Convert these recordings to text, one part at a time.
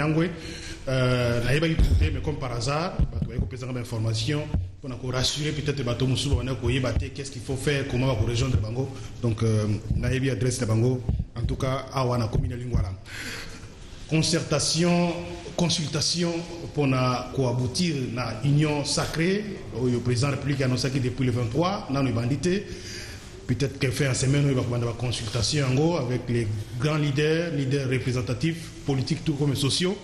nyangwe euh, mais comme par hasard bato baye kopesanga bainformation mpona korassurer peut-être bato mosusu babanda qu'est ce qu'il faut faire comment bakorejoindre bango. Donc euh, nayebi adresse na bango en tout cas awa na commune ya lingwala. Concertation consultation mpona koaboutir na union sacrée oyo président de la république annoncaki depuis le 23 nano ebandi te. Peut-être que fait en semaine oyo bakobanda baconsultation yango avec les grands leaders leaders représentatifs politiques tout comme sociaux.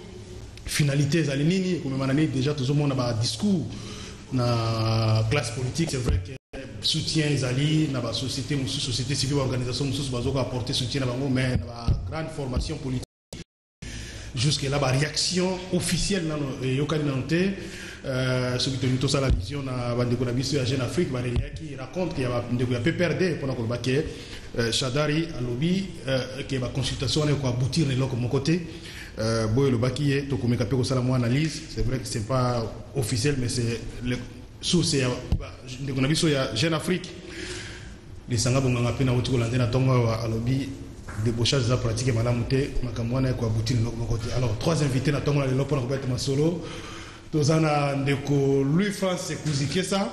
Finalité ezali nini ekomema na nini déjà tozomona badiscours na classe politique. C'est vrai que soutien ezali na basociété mosusu société civile baorganisation mosusu bazoka apporter soutien na bango mais na bagrande formation politique. Jusque là baréaction officielle nano eyokani nano te soki tolingi tosala vision na bandeko na biso ya jeune afrique bareliaki raconte ya bandeko ya pprd mpona koloba ke shadari alobi euh, ke baconsultation wana ekoaboutir na eloko moko te euh, boyo elobaki ye tokomeka mpe kosala mwa analyse. C'est vrai que c'est pas officiel mais c'est source ya ndeko na biso ya jeune afrique. Lisanga bonganga mpe nauti kolande na ntongo awa alobi débauchage eza pratique malamu te makambo wana ekoaboutir eloko moko te alors trois invités na ntongo na lelo mpona kobeta masolo. Toza na ndeko louis france kuzikesa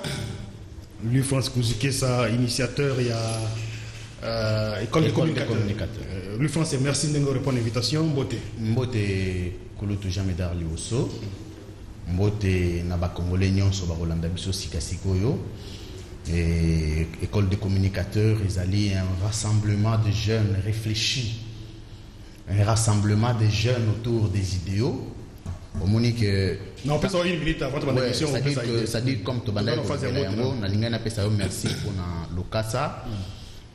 louis france kuzikesa initiateur ya euh, école, École de. Euh, louis france merci ndenge orépondre invitation mbote. Mbote kulutu jean médard liboso mbote na bakongolais nyonso bakolanda biso sikasika oyo école de communicateurs ezali un rassemblement de jeunes réfléchis. Un rassemblement de jeunes autour des idéaux. Omoni ke c'est-à-dire comme tobandaki kolobela yango nalingai napesa yo merci mpona lokasa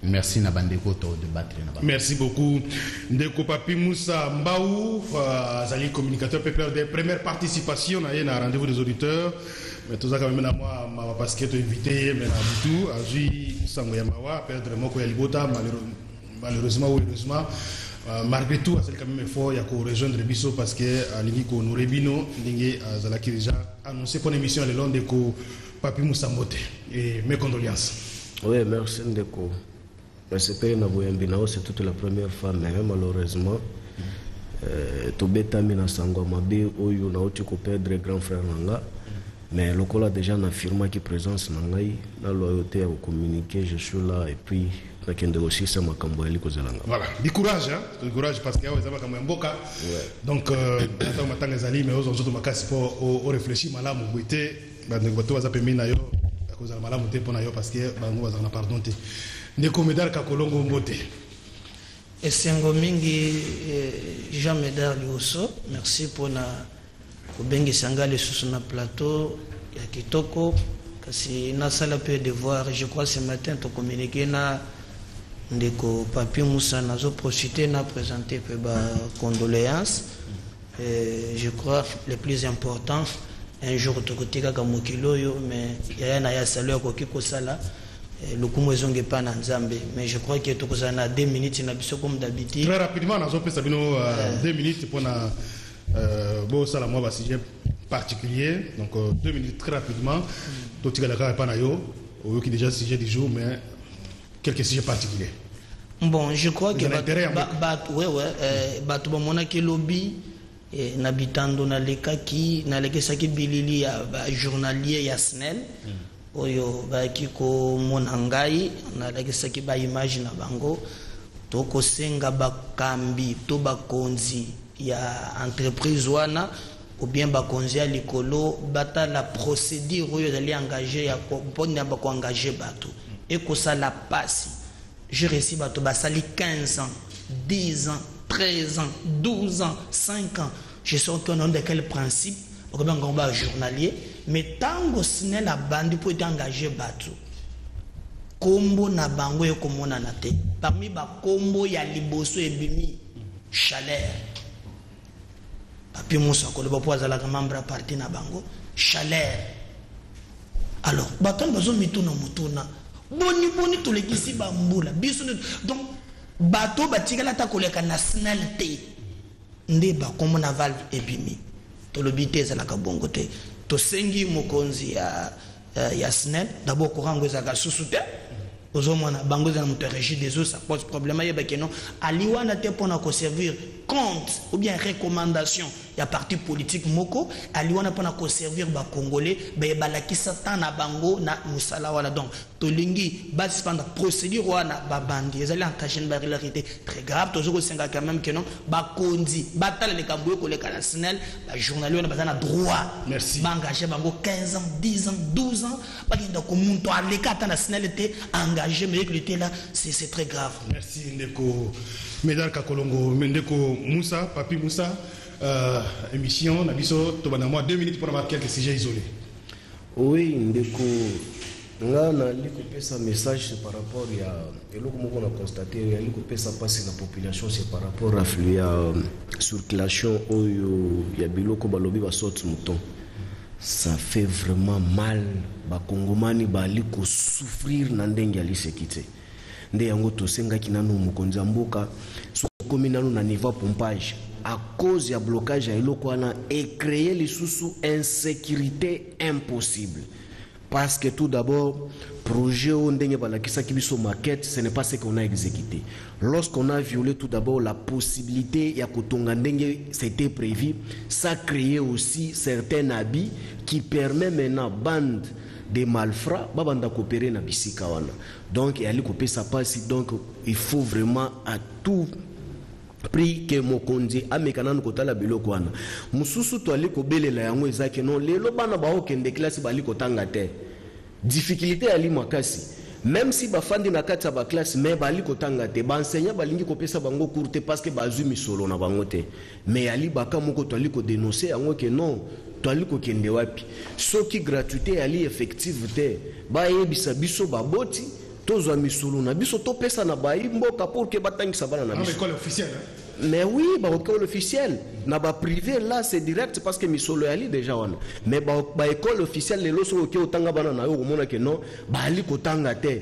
merci na bandeko todebattre na bango Merci beaucoup. Ndeko Papi Moussa Mbaou, euh, azali communicateur PPR des premières participations na na rendez-vous des auditeurs. Mais tout ça quand même na moi ma parce que tu invité mais na tout azui sango ya mawa perdre moko ya libota malheureusement ou heureusement euh, malgré tout azali quand même effort ya ko rejoindre biso parce que alingi ko honorer bino ndenge azalaki déjà annoncé pour l'émission le long de ko Papi Moussa Mbote et mes condoléances. Oui, merci Ndeko. Nasepeli na boyambi na yo c'est toute la première fois mais malheureusement euh, tobetami na sango ya mabe oyo nauti koperdre grand frère na nga mais lokola déjà nafirmaki présence na ngai na loyauté ya kokommunike je suis là et puis nakende kosisa makambo yali kozela nga Voilà, du courage, hein? Du courage parce que awa eza makambo ya mboka. Donc euh, ata matanga ezali mais ozo nzoto makasi po o, o réfléchir malamu boye te bandeko bato baza pembeni na yo akozala malamu te mpo na yo parce que bango bazala na pardon te. Ndeko Medar Kakolongo Mbote. esengo mingi eh, jean médard liboso merci mpona kobengisa nga lisusu na plateau ya kitoko. Kasi nasala mpe devoir je crois ce matin tocommunike na ndeko papier musa nazoprofite na présente mpe bacondoléance Eh, je crois le plus important un jour tokotikaka mokili oyo mais yaya na ya salo akoki kosala lokumu ezonge epa na nzambe. Mais je crois que tokozala na 2 minutes na biso comme d'habitude. Très rapidement nazopesa bino euh, deux minutes mpona euh, bosala mwa basujet particulier. Donc euh, deux minutes très rapidement. Totikala kaka epa na yo oyoki déjà sujet du jour mais quelques sujets particuliers. bon je crois que bato eh, bamonaki lobi eh, na bitando nalekaki nalekisaki bilili ya bajournalier ya snel oyo bayaki komona ngai nalekisaki baimage na bango tokosenga bakambi to bakonzi ya entreprise wana ou bien bakonzi ya likolo batala procédure oyo ezali engage mpona bakoengage bato. Ekosala pasi. Je reçu bato basali 15 ans 10 ans 13 ans 12 ans 5 ans. Je sais aucun nom de quel principe? Okobenga ngo bajournalier mais ntango snel abandi mpo ete engage bato kombo na bango ekomonana te parmi bakombo ya liboso ebimi chaleur. Papi moso akoloba mpo azalaka membre ya parti na bango. Chaleur. Alors bato wana bazomituna motuna boni boni tolekisi bambula biso donc bato batikala ata koleka na snel te nde bakombo na valve ebimi tolobi te ezalaka bongo te tosengi mokonzi ya, ya, snel dabord courant yango ezalaka susu te. Ozomona bango eza na moto régie des eaux ça pose problème. Ayebaki no ali wana te mpona koservir compte ou bien recommandation. Ya parti politique moko ali wana mpona koservir bacongolais balakisa ntan na bango na mosala wana. Donc tolingi basuspendre procédure wana babandi ezali entaché na barégularité très grave. Toza kosenga quand même ke non bakonzi batala likambo oyo koleka na snel bajournalier wana baza na droit. Merci. baengage bango 15 ans 10 ans 12 ans bakenda ko muntu aleka ata na snel te engagé mais yekeli te là c'est c'est très grave. Merci ndeko medal kakolongo me ndeko musa papi musa euh, émission na biso tobanda mwa 2 minutes mpona ba quelques sujets isolés. Oui ndeko nga nali kopesa message par rapport ya eloko moko na constate yali kopesa mpasi na population c'est par rapport à ya euh, circulation oyo ya biloko balobi basorte mouton. Ça fait vraiment mal. Bakongomani bali kosouffrir na ndenge aliseki te nde yango tosengaki nanu mokonzi ya mboka. Sokomi nanu na niveau pompage à cause ya blocage ya eloko wana ecreye lisusu insécurité impossible. Parce que tout d'abord projet oyo ndenge balakisaki biso ce n'est pas ce qu'on a exécuté. Lorsqu'on a violé tout d'abord la possibilité ya kotonga ndenge c'était prévu ça créait aussi certains habits qui permet maintenant bande de malfrats babanda coopérer na bisika wana. Donc eyali kopesa mpasi donc il faut vraiment à tout prix ke mokonzi ameka nanu kotala biloko wana. Mosusu toali kobelela yango ezaki non lelo bana baokende klase bali kotanga te. Difficulté yali makasi. Même si bafandi na kati ya baklasse me bali kotanga te. Baenseignant balingi kopesa bango cour te parce que bazwi misolo na bango te. Me yali baka moko toali kodenonse yango ke non toali kokende wapi? Soki gratuité yali effective te bayebisa biso baboti tozwa misolo na biso topesa na bayi mboka pour ke batangisa bana na biso. mais oui baécole officielle. Na baprivé là c'est direct parce que misolo yali déjà wana. Mais ba- baécole officielle lelo soki oke otanga bana na yo okomona ke non bali kotanga te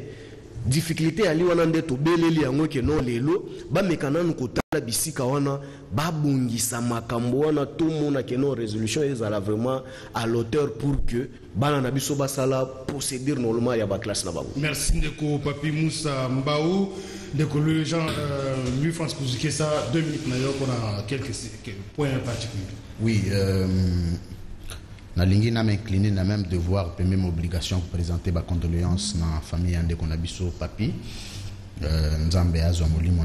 difficulté yali wana nde tobeleli yango ke non lelo bameka nanu kotala bisika wana babongisa makambo wana tomona ke non résolution ezala vraiment à l'auteur pour que bana na biso basala procédure normalement ya baklasse na bango. Merci ndeko papi musa mbau ndeko lui jean euh, lui france kuzukesa 2 minutes na yo mpona quelques quelques points particuliers. Oui, euh, nalingi na m'incliner na même devoir pe même obligation présenter ba condoléances na famille ya ndeko biso papi. Euh, nzambe azwa molimo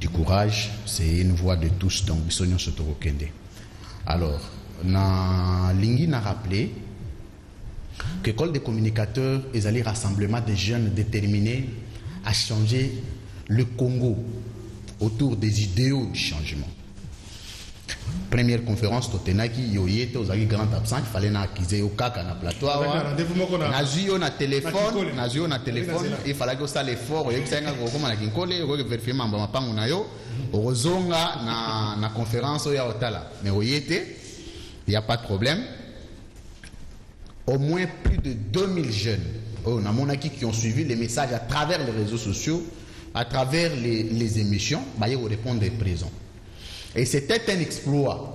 du courage c'est une voix de tous donc biso nyonso tokokende. Alors nalingi na rappeler qu'école des communicateurs ezali rassemblement des jeunes déterminés à changer le Congo autour des idéaux du changement première conférence totenaki yo ye te ozalaki grand absent il fallait naakize yo kaka na plateau na awa na- nazwi yo na na telefone nazwi yo na telefone Nazela. il falaki osala effort oyebisaki nga kokoma na kinkole okoki verifie mambo ya mapangu na yo okozonga na, na conférence oyo ya otala mais oye te il y a pas de problème au moins plus de 2000 jeunes oh, namonaki qui ont suivi les messages à travers les réseaux sociaux à travers les, les émissions baye korépondre présent et c'était un exploit.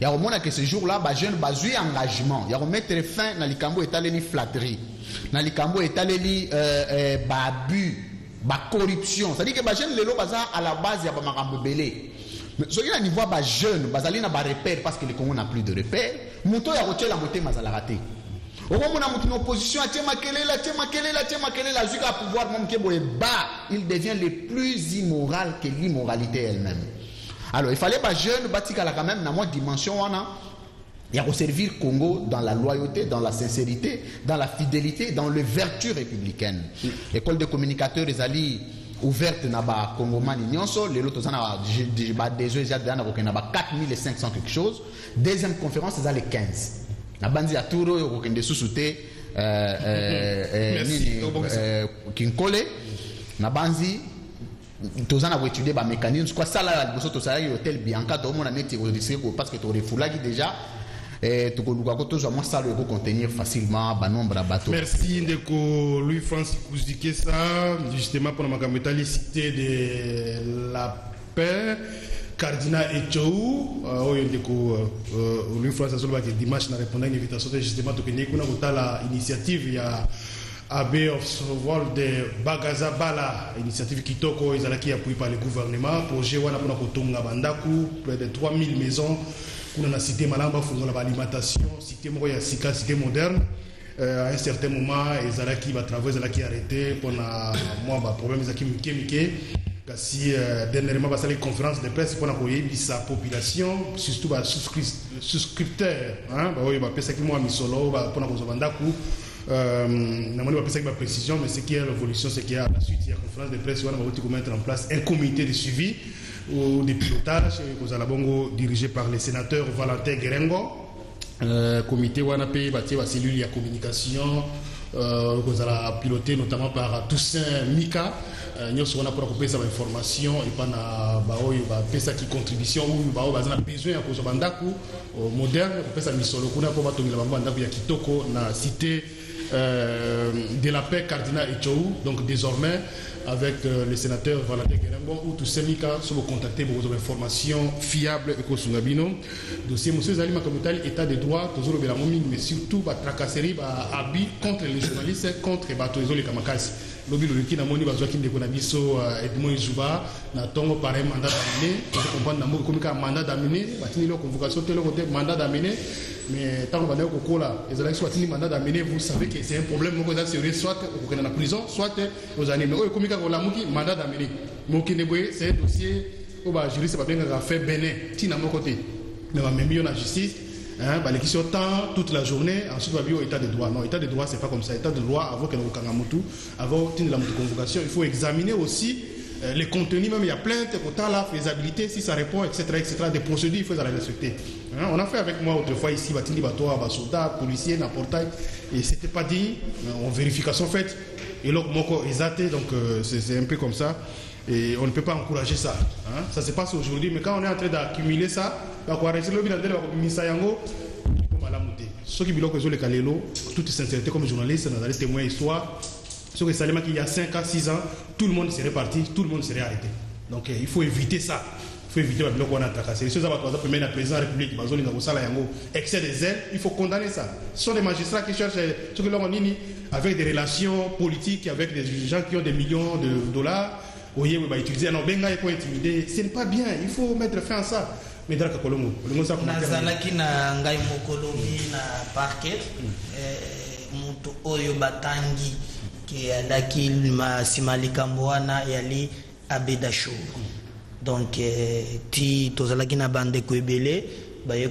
Ya komona que ce jour-là bajeune bazwi engagement. Ya komettre fin na likambo etaleli flatterie. Na likambo etaleli euh, euh, baabus bacorruption c'est-à-dire que bajeune baza à la base ya bamakambo ebele soki na niveau ya bajeune bazali na barepère parce que le congo na plus de repère. Opposition il devient le plus immoral que l'immoralité elle-même alors il fallait bajeune batikala quand même na mwa dimension wana ya koservir congo dans la loyauté dans la sincérité dans la fidélité dans les vertus républicaines école de communicateurs ezali ouverte na bakongomani nyonso. Lelo toza na badesio eza deja na ba 4500 quelque chose. Deuxième conférence eza le 15 na banzi ya tour oyo kokende susu te euh, euh, euh, Merci. nini Tobongisa. euh, kinkole. Na banzi toza na koétudie bamécanisme sikoa sala ya liboso tosalaki hotel bianca tomona neti parce que torefulaki déjà. Eh, tokoluka ko tozwa mwa sala eko contenir facilement banombre ya bato merci ndeko louis france justement cité de la paix. Cardinal echou uh, oyo ndeko uh, louis france dimanche na invitation. Te justement ya Abbé of Vol de Bagaza Bala, initiative Kitoko, ezalaki appuyée par le gouvernement. Projet wana pona kotonga bandaku, près de 3000 maisons. Kuna na cité Malamba, fongola alimentation, cité moko ya sika, cité moderne. Euh, à un certain moment, ezalaki ba travaux ezalaki arrêté pona moi ba problème ezalaki mike mike. Kasi euh, dernièrement basali conférence de presse pona koyebisa population, surtout ba souscripteurs, hein, ba oyo ba pesaki moi misolo ba pona kozwa bandaku. Euh, namoni bapesaki baprécision mais ce qui est l'évolution c'est qu'il y a la suite ya conférence de presse wana bauti komettre en place un comité de suivi ou de pilotage dirigé par le sénateur valentin gerengo euh, comité wana mpe batie bacellule ya communication euh, kozala piloté notamment par toussaint mika. Euh, nyonso wana mpona kopesa bainformation epa na baoyo bapesaki contribution oyo baoyo baza na besoin ya kozwa bandako euh, moderne kopesa misolo kuna mpo batongela bango bandako euh, de la paix cardinal Etchou, donc désormais avec euh, le sénateur Valentin Guérengo ou tout Semika, sur vos contacter pour vos informations fiables et Kosungabino. Dossier Monsieur Zali état de droit, toujours le mais surtout, la tracasserie, habit contre les journalistes, contre les les Kamakasi. Lobi loleki namoni bazwaki ndeko na biso uh, edmond izuba na ntongo pareil mandat d'amener comprendre na moko ekomi kaka mandat d'amener batindi loko convocation te eloko te mandat d'amener mais ntango bandaki kokola ezalaki so batindi mandat d'amener vous savez que c'est un problème. Moko eza sérieux soit okokenda na prison soit ozali mais oyo ekomi kaka olamuki mandat d'amener mokende boye c'est un dossier. Oyo bajuriste babengaka fait benin ntina moko te mais bamemi yo na justice Hein, bah, l'équipe temps toute la journée, ensuite va au état de droit. Non, état de droit, c'est pas comme ça. État de droit, avant que nous avant la convocation, il faut examiner aussi euh, les contenus, même il y a plainte, la faisabilité, si ça répond, etc., etc., des procédures, il faut les respecter. Hein, on a fait avec moi autrefois ici, Batindi Batoa, Basoda, policier, portail, et c'était pas dit, en vérification faite, et l'autre moko exaté, donc c'est un peu comme ça. Et on ne peut pas encourager ça. Hein? Ça se passe aujourd'hui, mais quand on est en train d'accumuler ça, te soki biloko ezoleka lelo toute sincérité comme journaliste nazali témoin histoire soki esalemaki il y a 5 ans 6 ans tout le monde serait parti tout le monde serait arrêté. Donc il faut éviter ça. Il faut éviter babiloko wana atakaseri soki eza bato baza pembeni na président de la république bazolinga kosala yango excès de zèle il faut condamner ça. Ce sont des magistrats qui cherchent soki longo nini avec des relations politiques avec des gens qui ont des millions de dollars oyewe bautiliser na obenga ye po intimider ce n'est pas bien il faut mettre fin à ça medraka kolongo nazalaki na ngai mokolobi na parquet. Moto oyo batangi ke alaki nsima likambo wana yali abedashour donc ti tozalaki na bandeko ebele baye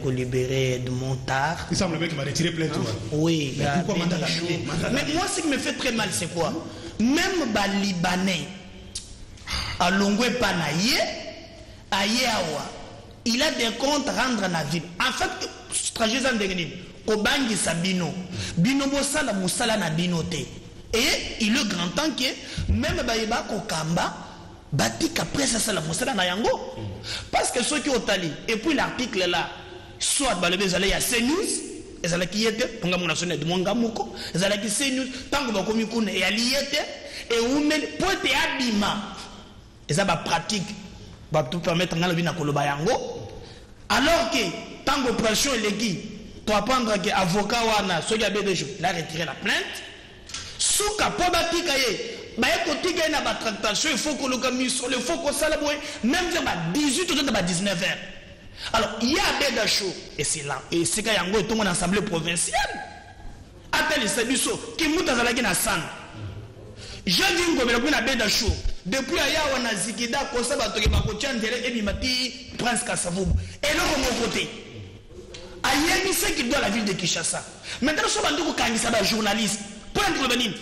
edmond tard il semble bien qu'il va retirer plainte oui mais moi ce qui me fait très mal c'est quoi? Même balibanais alongwe epa na ye. Aye awa. Il a des comptes rendre na ville. En fait trajet eza ndenge nini kobangisa bino. Bino bosala mosala na bino te. Et il est grand temps ke même bayeba kokamba batika presse asala mosala na yango. Parce que soki otali et puis l'article là soit balobi ezali ya cnews ezalaki ye te mponga mona soni edmonga moko ezalaki cnews ntango bakomi kuna eyali ye te eumeli po ete abima eza bapratique bato permettre ngai lobi na koloba yango. Alors que ntango opération eleki toapprendre ke avocat wana abedege il a retiré la plainte. Suka mpo batika ye baye kotika ye na batractation ifo koluka misolo ifo kosala boye même vers ba 18 oto na ba 19 heures. Alors ye abeda show esila esika yango etongo na assemblée provinciale. Atelisa biso kimutu azalaki na sana jeudi ngobela kuyi na beda show depuis aya awa na zikida kosa bato ke bakotya nzela ebima ti prince kasavubu eloko moko te ayebisaki doit la ville de kinshasa. Maintenant so bandi kokangisa bajournaliste mpo na ndikoloba nini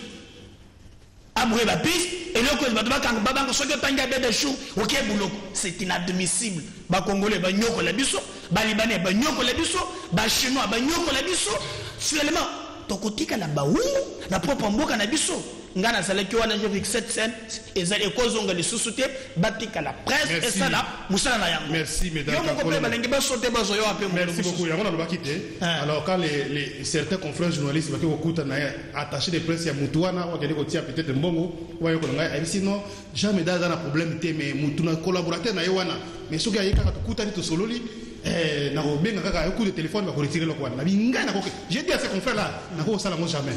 abouye bapiste eloko bato bakanga babanga soki otangi abede jour oke buloko c'est inadmissible. Bakongolais banyokola biso balibanais banyokola biso bachinois banyokola biso finalement tokotikala bawungu na propre mboka na biso ngai nazalaki wana jevik cette scène ezali ekozonga lisusu te batikala presse esala mosala na yango. Moko mpe balingi basote bazoyoa mpe merci beaucoup yango nalobaki te alors quand les, les, certains confrères journalistes baki kokuta na ye attaché de presse ya mutu wana wakende kotia peut-être mbongo wayokola ngai ayebisi non jamais da aza na problème te mais mutu na collaborateur na ye wana mais soki aye kaka tokutani tosololi eh, coup de téléphone bakoretire eloko wana. Nabi ngai j'ai dit à ces confrères là yango jamais.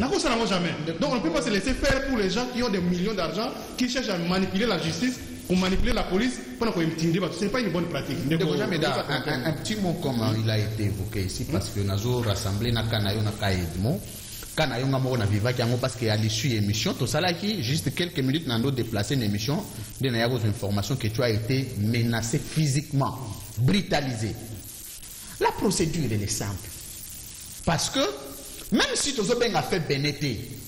Yango jamais. Donc on ne peut pas se laisser faire pour les gens qui ont des millions d'argent qui cherchent à manipuler la justice pour manipuler la police pendant qu'on intimider bato ce n'est pas une bonne pratique. Un, un- un petit mot comme il a été évoqué ici parce que nazo rassemblé na kanayo na ka Edmond kanayo nga moko na vivaki yango parce que à l'issue émission tosalaki juste quelques minutes na ndo déplacer une émission nde na yako information que tu as été menacé physiquement brutalisé la procédure est simple parce que même si tozobenga fait benete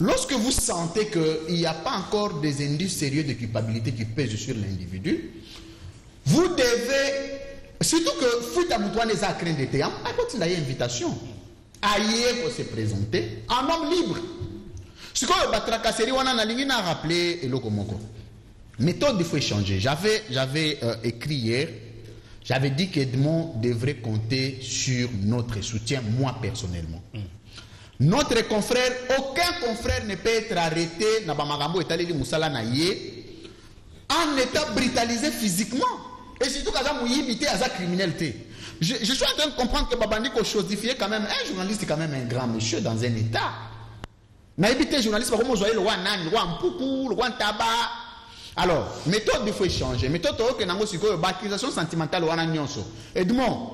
Lorsque vous sentez qu'il n'y a pas encore des indices sérieux de culpabilité qui pèsent sur l'individu, vous devez, surtout que Fouta Moutouane est à craindre de théâtre, il y a une invitation? Ailleurs pour se présenter en homme libre. Ce que le Batrakaseri, on a na rappelé eloko moko. Méthode, il faut échanger. J'avais, j'avais euh, écrit hier, j'avais dit qu'Edmond devrait compter sur notre soutien, moi personnellement. Notre confrère, aucun confrère ne peut être arrêté na bamagambo etaleli musala na ye en état brutalisé physiquement. Et surtout quand il est à criminalité. Je, suis en train de comprendre que Babandi ko chosifier quand même un journaliste est quand même un grand monsieur dans un état. Na éviter journaliste le roi le roi mpuku, le roi tabac. Alors, méthode il faut échanger. Méthode que nango sikoyo accusation sentimentale. Edmond,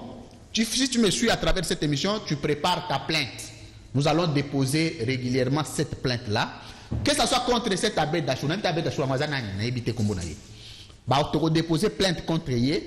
si tu me suis à travers cette émission, tu prépares ta plainte. Nous allons déposer régulièrement cette plainte-là. Que ce soit contre cet abbé d'Achou, même abbé d'Achou, Amazana, n'a évité comme déposer plainte contre lui.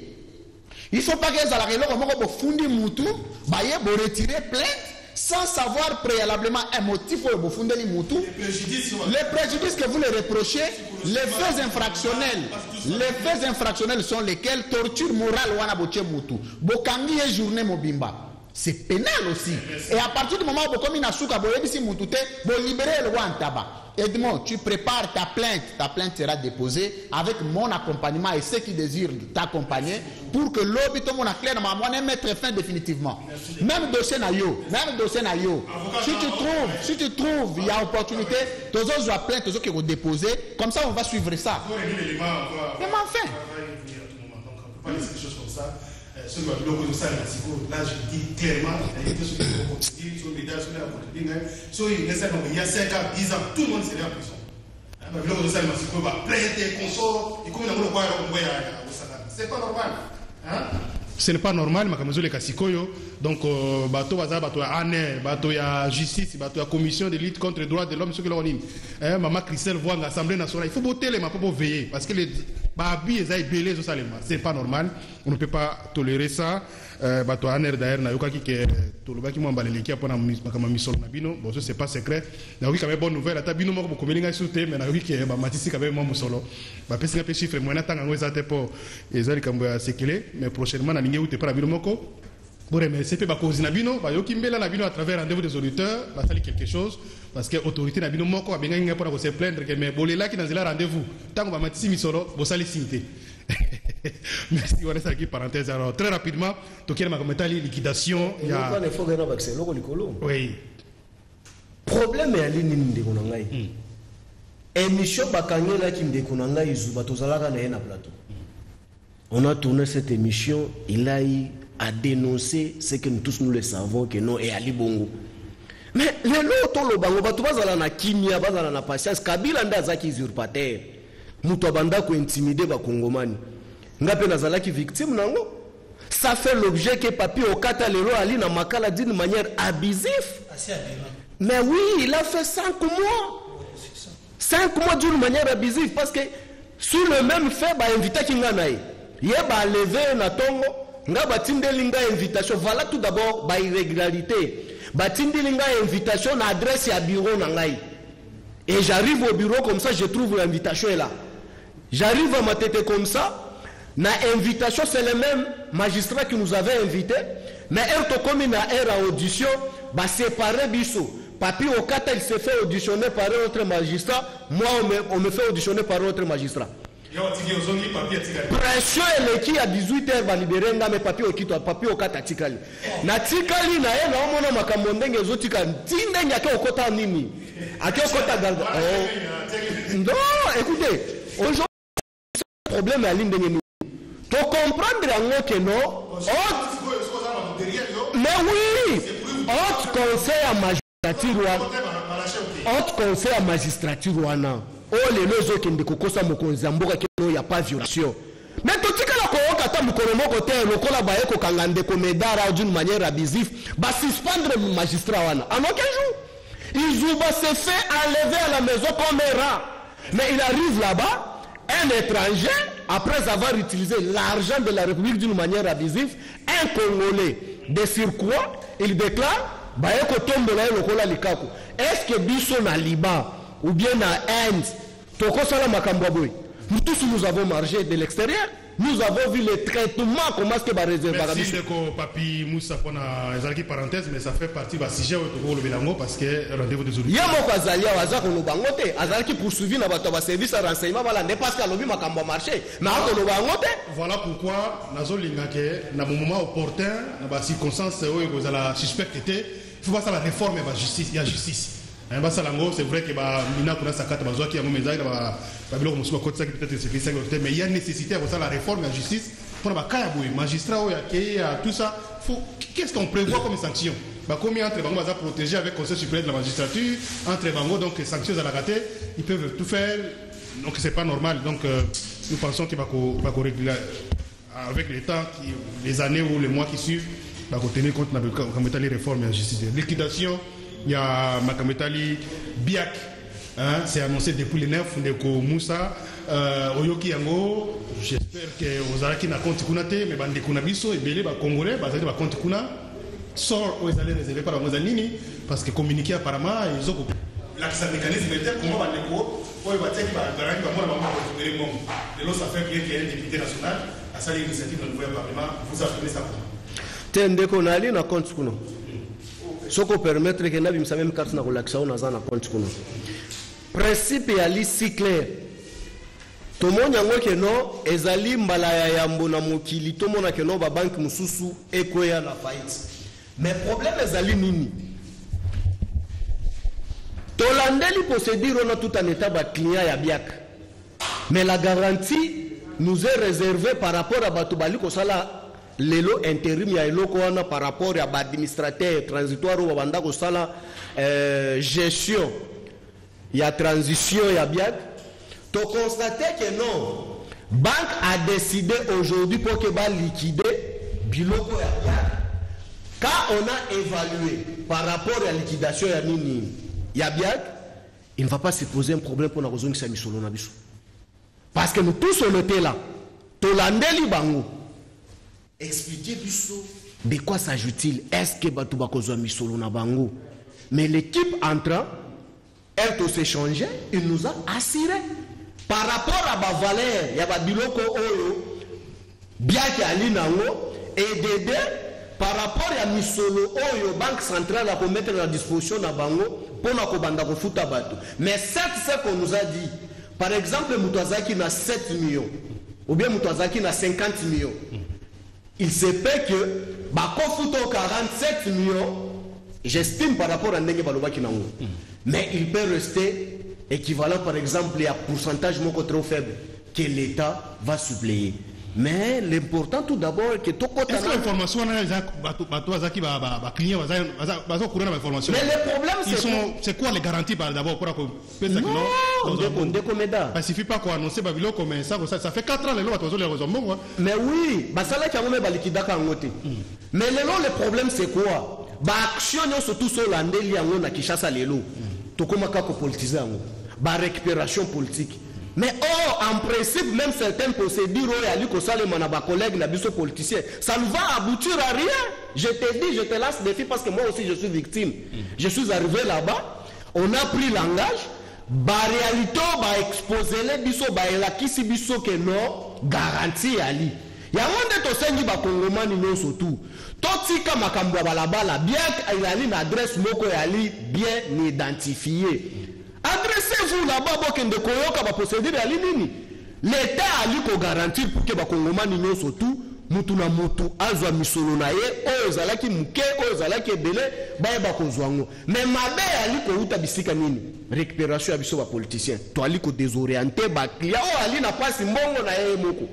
Il ne faut pas que les alariés, comme fundi moutou, bah, ils retirer plainte sans savoir préalablement un motif pour le fundi moutou. Les préjudices que vous les reprochez, les faits infractionnels, les faits infractionnels sont lesquels? Torture morale wana boche moutou. Bokangi et journée mobimba. C'est pénal aussi. Et à partir du moment où comme une souka boyebisi mutute, bo libérer le roi en tabac. Edmond, tu prépares ta plainte. Ta plainte sera déposée avec mon accompagnement et ceux qui désirent t'accompagner pour que l'objet mon clair ma mettre fin définitivement. Même dossier na yo, même dossier na yo. Si tu trouves, si tu trouves, il y a opportunité, tous autres la plainte, tous autres qui vont déposer, comme ça on va suivre ça. Mais enfin. Pas laisser qui ont besoin de ça, là je dis clairement, il il y a 5 ans, 10 ans, tout le monde serait en prison. biloko tosali masiko baplainte consort ekomi nango lokwaya lokomboya ya kosakana c'est pas normal hein? Ce n'est pas normal makambo ezoleka sikoyo. Donc euh, bato baza bato ya aner bato ya justice bato ya commission de lutte contre droit de l'homme soki eloko nini. Eh, mama christelle voanga assemblée nationale il faut botelema mpo boveiller parce que baabi eza ebele ezosalema c'est pas normal. On ne peut pas tolérer ça bato ya aner d'ailleurs nayokaki ke tolobaki mwa mbala elekia mpona makambo ya misolo na bino. Ça c'est pas secret. Nayoki kame bonne nouvelle. Ata bino moko bokomeli ngai su te mais nayoki ke bamatisi kame mwa mosolo. Bapesi ngai mpe chiffre moyen natanga yango eza te mpo eza likambo ya sekele. Mais prochainement nalingi ute mpo na bino moko. Boremercie mpe bakonzi na bino bayoki mbela na bino à travers rendez-vous des auditeurs basali quelque chose. Parce que autorité na bino moko babengaki ngai mpona kose plaindre ke mais bolelaki na nzela rendez-vous. Ntango bamatisi misolo bosali sini te merci wana ezalaki parenthèse. Alors très rapidement tokende makambo etali liquidation ya efokena bakisa eloko likolo oui. Problème eyali nini ndeko na ngai émission bakangelaki ndeko na ngai zuba tozalaka na ye na plateau on a tourné cette émission il a eu à dénoncer ce que nous tous nous le savons que non eyali bongo. Mais lelo tolobango bato bazala na kimia bazala na patience kabila nde azaki usurpateur. Moto abanda kointimide bakongomani nga mpe nazalaki victime nango. Ça fait l'objet que papi okata lelo ali na makala d'une manière abusif mais oui il a fait cinq mois. Cinq mois d'une manière abusive parce que sur le même fait bainvitaki nga na ye. Ye baleve na ntongo nga batindeli nga invitation. Voilà tout d'abord bairrégularité batindeli nga invitation na adresse ya bureau na ngai. Et j'arrive au bureau comme ça je trouve l'invitation est là. J'arrive à ma tête comme ça na invitation c'est le même magistrat qui nous avait invité mais heure tokomi na à audition baséparé biso. Papi okata il se fait auditionner par un autre magistrat. Moi on me, on me fait auditionner par un autre magistrat. Pression eleki ya 18 heure balibere nga me papi okitwa papi okata atikali natikali na ye naomona makambo ndenge ezotika nti ndenge ake okota nini? Ake okota garda oh. non écoutez aujourd'hui problème yali ndenge nini tocomprendre yango ke no mais oui haute conseil ya magistrature haute conseil ya magistrature wana. Oyo lelo ezokende kokosa mokonzi ya mboka keno ya pas violation. Mais totikala koyoka ata mokolo moko te lokola baye kokanga ndeko medara d'une manière basuspendre magistrat wana. En aucun jour. Izuba se fait enlever à la maison comme un rat mais il arrive là-bas un étranger après avoir utilisé l'argent de la république d'une manière abusive un congolais de surcroît il déclare baye kotombola ye lokola likaku. Est ce que biso na liban ou bien na inde? Tokosala nous tous nous avons marché de l'extérieur nous avons vu le traitement comment est ce que merci biso ndeko papi moussa ezalaki parenthèse mais ça fait partie basujet oyo tokolobela yango parce que rendez-vous des ye auditeurs moko azali awa aza koloba yango te. Azalaki poursuivi na bato ya baservice ya renseignement balande parce que alobi makambo ya marché. Mais akoloba yango te. Voilà pourquoi nazolinga ke na moment opportun na bacirconstance oyo kozala suspecte te il faut basala réforme ya justice basala yango c'est vrai ke bamina kuna sakata bazwaki yango mais ezalaki na ba- babiloko mosusu bakotisaki peut-être esekisaki te mais il y a nécessité ya kosala réforme ya justice mpona baka ya boye. Magistrat oyo akei ya tout ça qu'est-ce qu'on prévoit comme sanction bakomi entre bango baza protégé avec conseil supérieur de la magistrature entre bango donc sanction ezalaka te ils peuvent tout faire donc c'est pas normal. Donc euh, nous pensons que bako bako réguler avec le temps les années ou les mois qui suivent bako tenir compte na makambo etali réforme ya justice. Liquidation ya makambo etali biak hein, c'est annoncé depuis le 9 ndeko Moussa. Euh, oyoki yango j'espère que ozalaki na compte kuna te mais bandeko na biso ebele bacongolais bazali bacompte kuna. Sort oyo ezali réservé par bango ezali nini? Parce que communiqué apparemment ezokolakisa mécanisme te comment bandeko oyo batiaki bazalaki bamona bango bakotongele mbongo lelo ça fait bien qu'il y ait un député national asali initiative na niveau ya parlement. Vous apprenez ça comment? Te ndeko nali na compte kuna soki opermettre ke nabimisa meme carte na kolakisa oyo naza na compte kuna. Principe yali si clair. Tomoni yango keno ezali mbala ya yambo na mokili. Tomona keno babanke mosusu ekwea na faillite. Mais problème ezali nini? Tolandeli procédure wana tout en état baclient ya biaka mais la garantie nous est réservée par rapport à bato bali kosala lelo intérim ya eloko wana par rapport ya baadministrateur transitoire oyo babanda kosala euh, gestion ya transition ya biak toconstate que non banque a décidé aujourd'hui pour que baliquide biloko ya biak quand on a évalué par rapport la liquidation ya nini ya biak il ne va pas se poser un problème mpona kozongisa misolo na biso. Parce que nous tous on était là. Tolandeli bango expliquer biso de quoi s'agit-il? Est-ce que bato bakozwa misolo na bango? Mais l'équipe entrant elle to s'échangeait il nous a assuré par rapport à bavaleur ya babiloko oyo biaki ali nango edede par rapport ya misolo banque centrale akomettre na disposition na bango mpona kobanda kofuta bato. Mais certes ce qu'on nous a dit. Par exemple moto na 7 millions ou bien moto na 50 millions il se peut que bakofuta o 47 millions j'estime par rapport à ndenge balobaki nango. Mais il peut rester équivalent par exemple à pourcentage moko trop faible que l'état va suppléer mais l'important tout d'abord que tokota est-ce que l'information eza bato bato bazalaki baclient baza courant na bainformation mais le problème c'est sont c'est quoi les garanties par d'abord pour kopesa non ndeko ndeko meda. Pas suffit pas koannoncer babiloko mais ça ça ça fait 4 ans lelo bato bazolela kozwa mbongo mais oui basalaki yango me balikidaka yango te mais lelo le problème c'est quoi? Baaction nyonso tous olandeli yango na kinshasa lelo. Tokomaka kopolitize yango barécupération politique mais or en principe même certaines procédures oyo ali kosalema na bacollègue na biso politicien ça ne va aboutir à rien. Je te dis je te lance défi parce que moi aussi je suis victime. Je suis arrivé là-bas on a pris langage baréalité oyo baexposele biso baelakisi biso ke no garanti yali yango nde tosengi bakongomani nyonso tu totika makambo ya balabala bien ezali na adresse moko yali bien identifié adressez-vous là-bas bokende koyoka baprocédure yali nini l'état ali kogarantir pour ke bakongomani nyonso tu mutu na mutu azwa misolo na ye oyo ezalaki moke oyo ezalaki ebele bayeba kozwa yango me mabe ali kouta bisika nini? Récupération ya biso bapoliticien toali kodésoriente baclient oyo ali na mpasi mbongo na ye moko.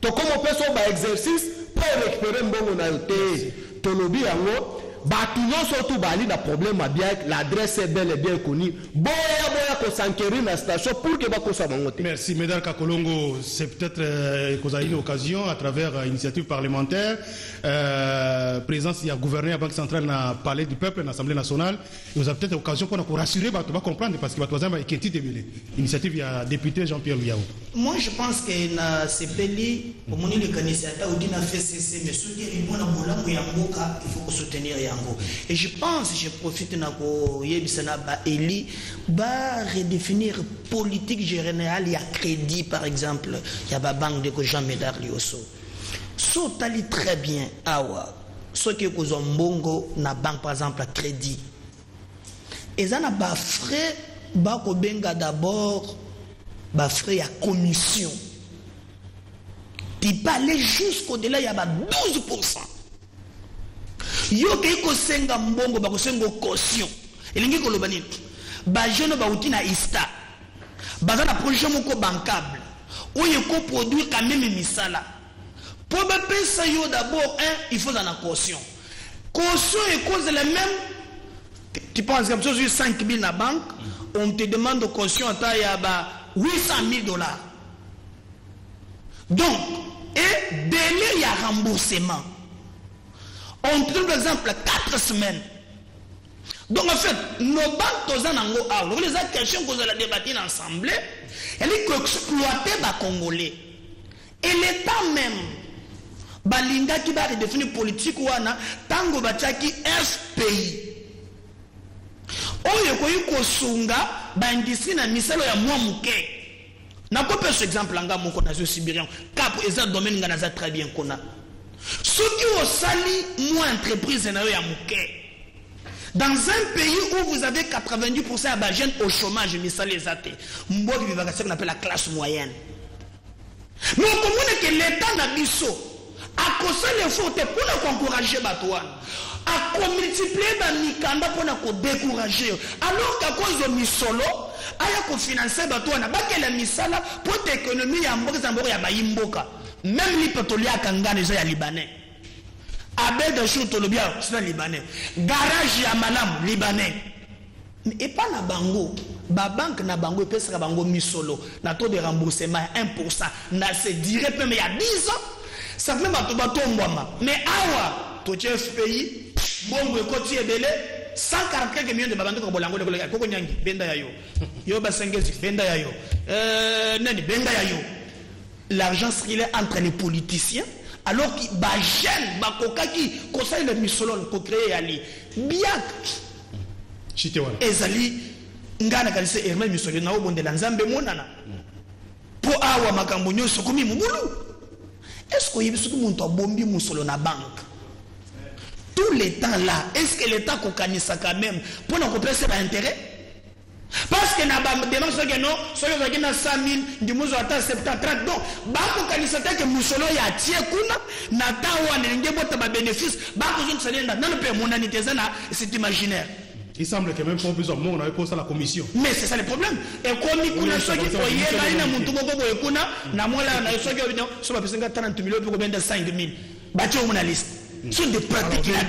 Tokoma opesa baexercice mpo récupérer mbongo na yo. Te tolobi yango bato nyonso tu bali na problème abia l'adresse est bel et bien connue boya boya kosankeri na station pour que bakosa bango te Merci, Médard Kakolongo. C'est peut-être euh, que vous avez une occasion, à travers euh, initiative parlementaire, euh, présence, il y a gouverneur la Banque centrale dans le palais du peuple, dans l'Assemblée nationale. Et vous avez peut-être l'occasion pour nous rassurer, bah, tu vas comprendre, parce que votre voisin est inquiété de L'initiative, il y a député Jean-Pierre Liao. moi je pense que na sepeli omoni likanisi ata odi na fcc mais soki elingo na bolamu ya mboka il faut kosoutenir et je pense je profite na koyebisa na baeli baredéfinir politique générale ya crédit par exemple ya babanque de ko jean médard lioso so otali très bien awa soki ekozwa mbongo na banque par exemple ya crédit eza na bafrais bakobenga d'abord bafrais ya commission. Tu peux aller jusqu'au-delà ya ba 12 yo okei kosenga mbongo bakosenga caution elingi koloba nini? Bajeune bauti na ista baza na projet moko bankable. Oyo ekoproduire quand même misala. Mpo bapesa yo d'abord un il faut za na caution caution ekozela même. Tu penses comme ça, 5 000 na banque, on te demande caution à taille à 800 000 dollars. Donc, et délai, il y a remboursement. on te donne par exemple quatre semaines. Donc en fait lobang toza nango awa ah, lokoli eza question kozala débate na assemblée yali koexploite bacongolais et l'état même balingaki baredefini politike wana ntango batiaki fpi oyo ekoki kosunga baindustrie na misalo ya mwa moke. Nakopesa exemple anga moko nazwi sibirien kapo eza domaine ngai naza très bien kona. Soki osali mwa entreprise na yo dans un pays où vous avez 90% ya bagene au chômage misala eza te mboki bibaka seke nape la classe moyenne. Mais okomona ke l'état na biso akosala effort te mpona koencourage bato wana. Akomultiplie bamikanda mpona kodécourage yo alors kakozwa misolo aya kofinanse bato wana. Bakela misala mpo te ekonomi ya mboka eza mboka ya bayimboka même lipe toliaka ngana eza ya libanais abel de jour tolobi awa sina libanais garage ya malamu libanais epa na bango babanke na bango epesaka bango misolo na taux de remboursement ya 1 na se dire mpe me ya 10 ans ça fait bato batombwama mais awa totie fpi bongo ekoti ebele 144 millions de babandi ko bolango lekolo koko nyangi benda ya yo yo basengezi benda ya yo euh, nani benda ya yo l'argent circulait entre les politiciens alors que bagene bakokaki kosalela misolo kocreye yali biak Chite wana. ezali ngai nakanisa herme misolo naobondela nzambe monana. Mpo awa makambo nyonso komi mobulu est-ce que soki moto abombi mosolo na banke tout le temps là est-ce que l'état kokanisaka même? Mpona kopesa baintérêt parce que na badema soki no soki ozalaki na 100 000 ndimuzo ata 70 30 donc bakokanisa te ke mosolo oyo atie kuna na temps wana elingi ebota babénéfice bakozongisa nenda nano mpe emonani te eza na c'est imaginaire. Il semble que même pour besoin de on avait posé la commission. mais c'est ça le problème. Ekomi kuna Oui, soki ça va, ça va, oyebani na motu moko boye kuna na mwala na soki obi so bapesenga 30 millions mpe kobenda 5 000 batie omo na liste sont des pratiques ya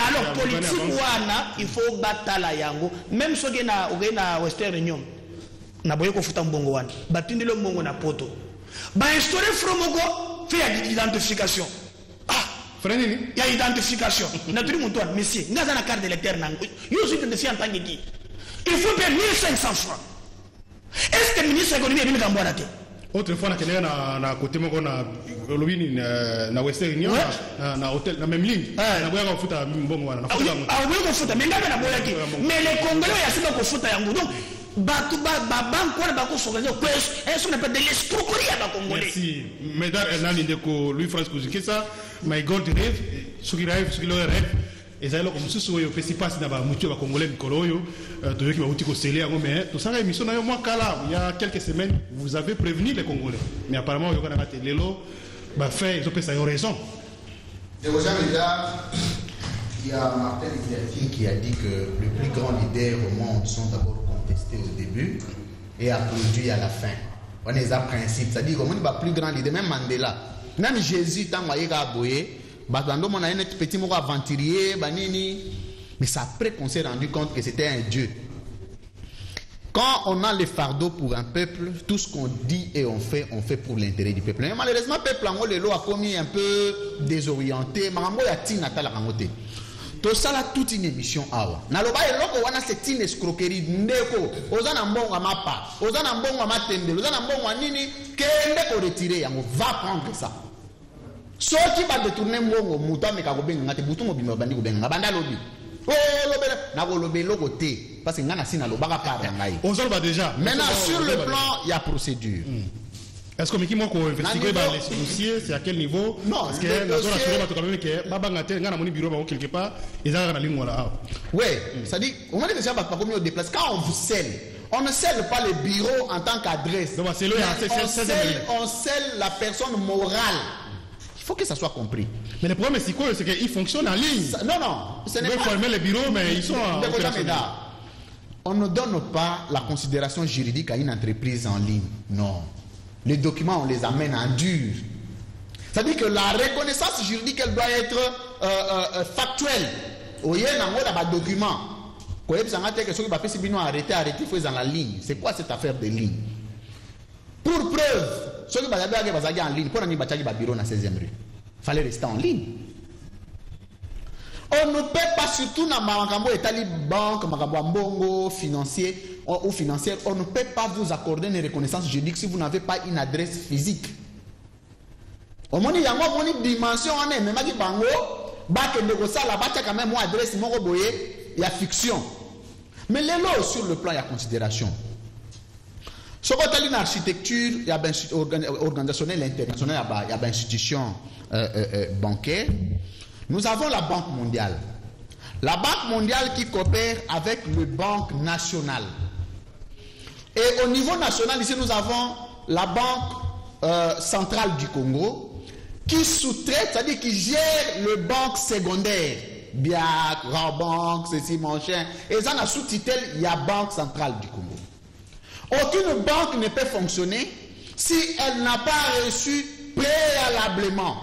alors politique wana il faut batala yango. Même soki na okei na western union na boye kofuta mbongo wana. Batindeli mbongo na poto. Bainstaure fro moko fe ya identification ah Frère nini? ya identification. Natuli motu wana monsieur nga aza na carte d'électeur nango yo ozo identifie en tant que qui? Il faut payer 1500 francs. Est ce que ministre économie ebi likambo wana te? Autrefois nakendeka na, na kote moko na olobi nini na, na western union Ouais. na, na, na hotel na même ligne. Ouais. naboyaka kofuta mbongo wana nafuta yango aoboyi kofuta me ngabe naboyaki mais les congolais oyo asili kofuta yango donc bato babanke wana bakosorganize soki na pe de l'escroquerie ya bacongolais merci. Médard nani ndeko louis france kuzikisa my gold rêve soki rêve soki loyo rêve eza eloko mosusu oyo opesi mpasi na bamutu ya bakongolais mikolo oyo euh, toyoki bauti kosele yango mais tosala émission na yo mwa kala. Il y a quelques semaines vous avez prévenu les congolais. Mais apparemment oyokanaka te lelo bafait ezopesa yo raison. Il y a Martin Luther qui a dit que les plus grands leaders au monde sont d'abord contestés au début et applaudis à la fin. wana eza principe c'est-à-dire omoni plus grand leader même mandela. Même jésus ayeka aboye bato bandomona ye neti petit moko aventurier banini mais après qu'on s'est rendu compte que c'était un dieu quand on a les fardeaux pour un peuple, tout ce qu'on dit et on fait, on fait pour l'intérêt du peuple. Mais malheureusement, le peuple en lelo a commis un peu désorienté. Marambo ya tina tala kangote. To sala toute une émission awa. Na loba eloko wana c'est une escroquerie ndeko. Oza na mbongo mapa, oza na mbongo matende, oza na mbongo nini kende ko retirer yango va prendre ça. Soki badetourne mbongo moto ameka kobenga nga te butu mobimba bandi kobenga nga banda lobi olobela nakoloba eloko te parce que ngai na si nalobaka part na ngai. Ozoloba déjà. Maintenant sur le plan il y a procédure. Est ce que meki moko investigue niveau- les dossiers c'est à quel niveau? Non, parce que dossier- rassurer bato quand même que nga na moni bureau quelque part ezalaka na lingwala awa ouais c'est-à-dire on m'a dit déjà bato bakomi au déplace. Quand on vous scelle on ne scelle pas le bureau en tant qu'adresse. On, on scelle la personne morale il faut que ça soit compris mais le problème c'est quoi c'est qu'il fonctionne en ligne Ça- non non ce veulent pas former les bureaux mais ils sont en On ne donne pas la considération juridique à une entreprise en ligne. Non. Les documents, on les amène en dur. C'est-à-dire que la reconnaissance juridique, elle doit être euh, euh, euh, factuelle. Oye, nango document. arrêté arrêté fo eza na ligne c'est quoi cette affaire de ligne? Pour preuve soki bazalaki bazalaki en ligne na nini batiaki babiro na 16e rue? Fallait rester en ligne. On ne peut pas surtout na makambo etali banque mbongo financier ou financière. On ne peut pas vous accorder une reconnaissance juridique si vous n'avez pas une adresse physique. Omoni yango omoni dimension wana ememaki bango bakende kosala batiaka même adresse moko boye ya fiction. Mais lelo sur le plan ya considération soki otali na architecture organisationnelle internationale ya ba- ya bainstitution euh, euh, euh, bancaire nous avons la banque mondiale la banque mondiale qui coopère avec le banque nationale et au niveau national ici nous avons la banque centrale du Congo qui sous-traite, c'est-à-dire qui gère le banque secondaire. Biac, Rabank, ceci, mon chien. Et ça, a sous-titre, il y a Banque centrale du Congo. Aucune banque ne peut fonctionner si elle n'a pas reçu préalablement,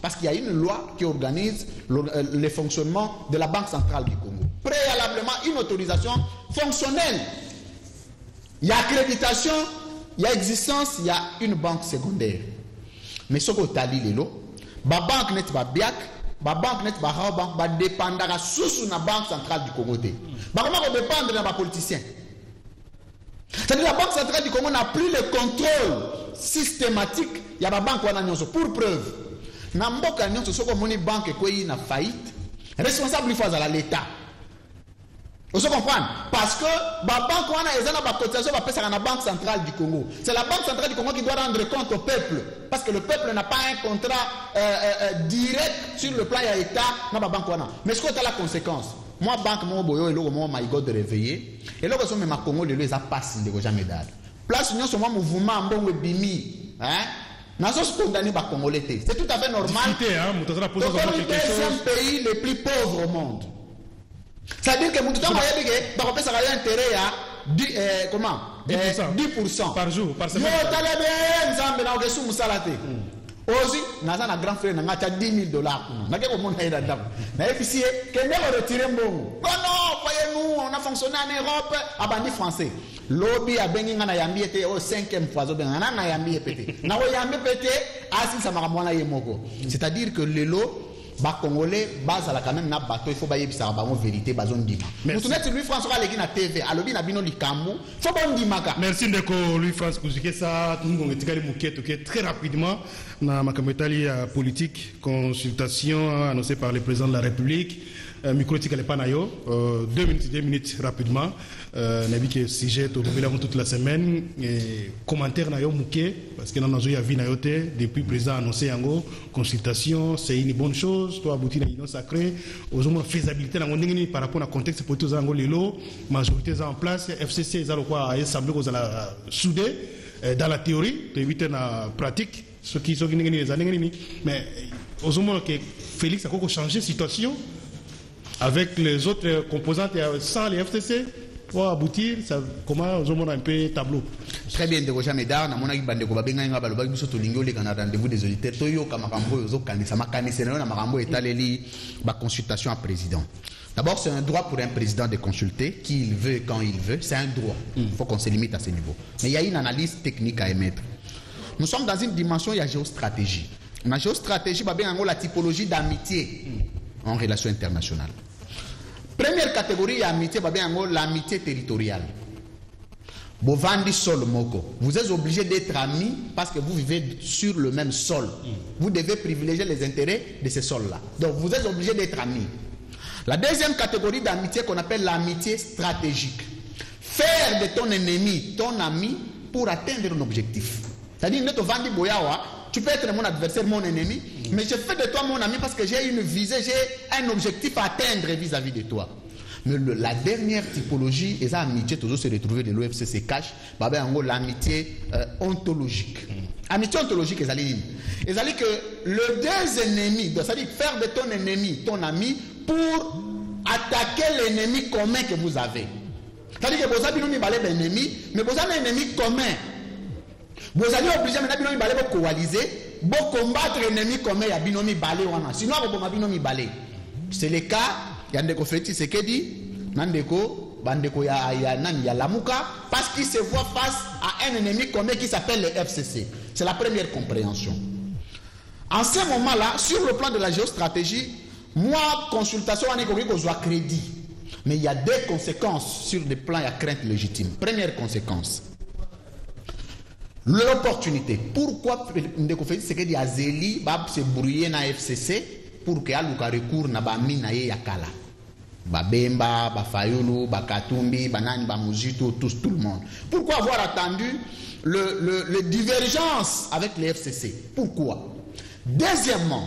parce qu'il y a une loi qui organise le, euh, le fonctionnement de la Banque centrale du Congo. Préalablement, une autorisation fonctionnelle. Il y a accréditation, il y a existence, il y a une banque secondaire. Mais ce que tu lelo, ba banque net ba biak, ba banque ba raw banque ba dépendara sous na banque centrale du Congo te. Ba comment dépendre ba politicien? C'est-à-dire la banque centrale du Congo n'a plus le contrôle systématique ya ba banque wana nyonso pour preuve. Na mboka nyonso soko moni banque ekweyi na faillite, responsable faut azala l'état. Vous comprenez Parce que la banque wana eza na bacotisation bapesaka na banque centrale du Congo. C'est la banque centrale du Congo qui doit rendre compte au peuple. Parce que le peuple n'a pas un contrat euh, euh, euh, direct sur le plan ya État na ba banque wana. Mais ce que la conséquence moi banque mo boyo eloko mo my god réveillé eloko so mema Congo lelo eza passe ndeko jamais dal. Place nyonso mo mouvement mbongo ebimi, hein? Nazo condamner ba congolais te. C'est tout à fait normal. hein moto Tokomi deuxième pays le plus pauvre au monde. C'est-à-dire que mutu ntango ayebi ke bakopesaka yo intérêt ya eh, comment? 10%. Eh, 10%. Par jour, par semaine. nzambe mosala te ozwi naza na grand frère na ngai atya 10 000 dollars kuna. Nake komona ye na ndako nayebisi ye kende koretire mbongo. Nono voye nous on a fonctionné en europe. Abandi français. Lobi abengi ngai nayambi te oyo 5e fois azobenga nga na nayambi ye pe te nakoyambi mpe te asilisa makambo wana ye moko. C'est-à-dire que lelo même na bato il faut bayebisaka bango vérité bazondima. Merci. mutu neti louis françois aleki na tv alobi na bino likambo fo bondimaka merci ndeko louis france etikali moke toke très rapidement. Na makambo etali ya politique consultation annoncée par le président de la république Micro etikali epa na deux minutes deux minutes rapidement. Euh, nayebi ke sujet tolobeli yango toute la semaine commentaire na yo parce que nano nazoya vi na depuis président annoncé yango consultation c'est une bonne chose. To abouti na union sacré. Ozomona faisabilité nango par rapport na contexte politique oza yango lelo majorité en place. Fcc eza lokwa esemble kozala soudé euh, dans la théorie toyebi te na pratique soki soki mais ozomona ke félix akoki kochanger situation avec les autres composantes sans les FCC pour aboutir, ça, comment on un peu tableau. Très bien ndeko jean médard namonaki bandeko babengai nga balobaki biso tolingi oleka na rendez-vous des auditeurs. Toyoka makambo oyo ozokanisa makanisi na yo na makambo oyo etaleli baconsultation ya président. D'abord c'est un droit pour un président de consulter qui il veut quand il veut. C'est un droit. Il faut qu'on se limite à ce niveau. Mais il y a une analyse technique à émettre. Nous sommes dans une dimension il y a géostratégie. Na géostratégie yango la typologie d'amitié en relation internationale première catégorie ya amitié babenga yango l'amitié territoriale Bovandi sol moko. Vous êtes obligé d'être amis parce que vous vivez sur le même sol. Vous devez privilégier les intérêts de ce sol-là. Donc vous êtes obligé d'être amis. La deuxième catégorie d'amitié qu'on appelle l'amitié stratégique. Faire de ton ennemi ton ami pour atteindre un objectif. C'est-à-dire, Neto Vandi Boyawa, tu peux être mon adversaire, mon ennemi, mais je fais de toi mon ami parce que j'ai une visée, j'ai un objectif à atteindre vis-à-vis de toi. Mais le- la dernière typologie, et ça, amitié, toujours se retrouver de l'OFCC cash, bah ben, en gros, l'amitié euh, ontologique. Amitié ontologique, ils allaient allaient que le deux ennemis, c'est-à-dire faire de ton ennemi ton ami pour attaquer l'ennemi commun que vous avez. C'est-à-dire que vous avez un ennemi, mais vous avez un ennemi commun. Vous allez obligé maintenant bino mibale coaliser, combattre l'ennemi commun ya bino mibale wana. Sinon boboma bino mibale. C'est le cas ya ndeko Feti Sekedi, na ndeko bandeko ya ya nani ya Lamuka parce qu'ils se voient face à un ennemi commun qui s'appelle le FCC. C'est la première compréhension. En ce moment-là, sur le plan de la géostratégie, moi, consultation, on est qu'on crédit. Mais il y a deux conséquences sur le plan de crainte légitime. Première conséquence, l'opportunité. Pourquoi Ndeko Félix Sekedi Azeli brouiller na FCC pour que aluka recours na ba mina ye yakala. Babemba, Bafayulu, Bakatumbi, Banani, Bamuzito, tous, tout le monde. Pourquoi avoir attendu le, le, divergence avec les FCC Pourquoi? Deuxièmement,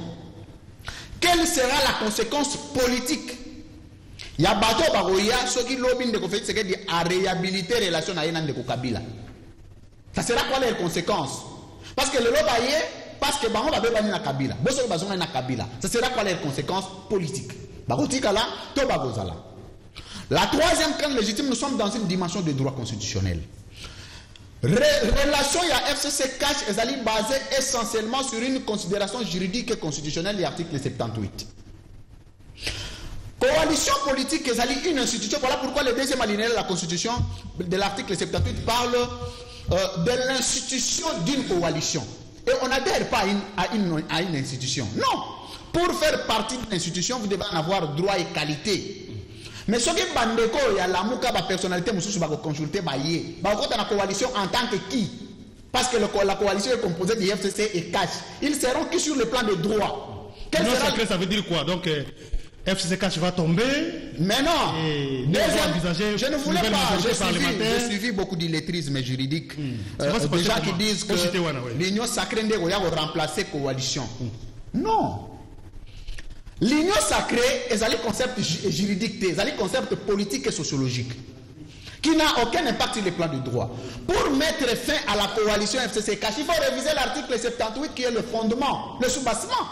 quelle sera la conséquence politique? Il y a bateau baroya, ceux qui lobbying de Kofeti Sekedi à réhabiliter les relations avec Ndeko Kabila. Ça sera quoi les conséquences Parce que le lobby parce que bango babe bani na Kabila. Na Kabila. Ça sera quoi les conséquences politiques? La troisième crainte légitime, nous sommes dans une dimension de droit constitutionnel. Re- relation ya FCC cash ezali basée essentiellement sur une considération juridique et constitutionnelle de l'article 78. Coalition politique ezali une institution, voilà pourquoi le deuxième alinéa de la constitution de l'article 78 parle euh, de l'institution d'une coalition. Et on n'adhère pas à une, à, une, à une institution. Non. Pour faire partie d'une institution, vous devez en avoir droit et qualité. mais soki bandeko ya lamuka bapersonnalité mosusu bakoconsulte baye bakokota na coalition en tant que qui? Parce que le, la coalition est composée du FCC et cash ils seront qui sur le plan de droit? Quel Non, sera- ça veut dire quoi? Donc, euh, FCC va tomber. mais non Et Deuxième, je ne voulais pas j'ai suivi, suivi beaucoup d'illettrisme juridique. Va se des gens qui disent que l'union sacrée nde koya remplacer coalition. Non. L'union sacrée ezali concept ju- juridique te ezali concept politique et sociologique qui n'a aucun impact sur le plan du droit. Pour mettre fin à la coalition FCC Cash, il faut réviser l'article 78 qui est le fondement, le soubassement.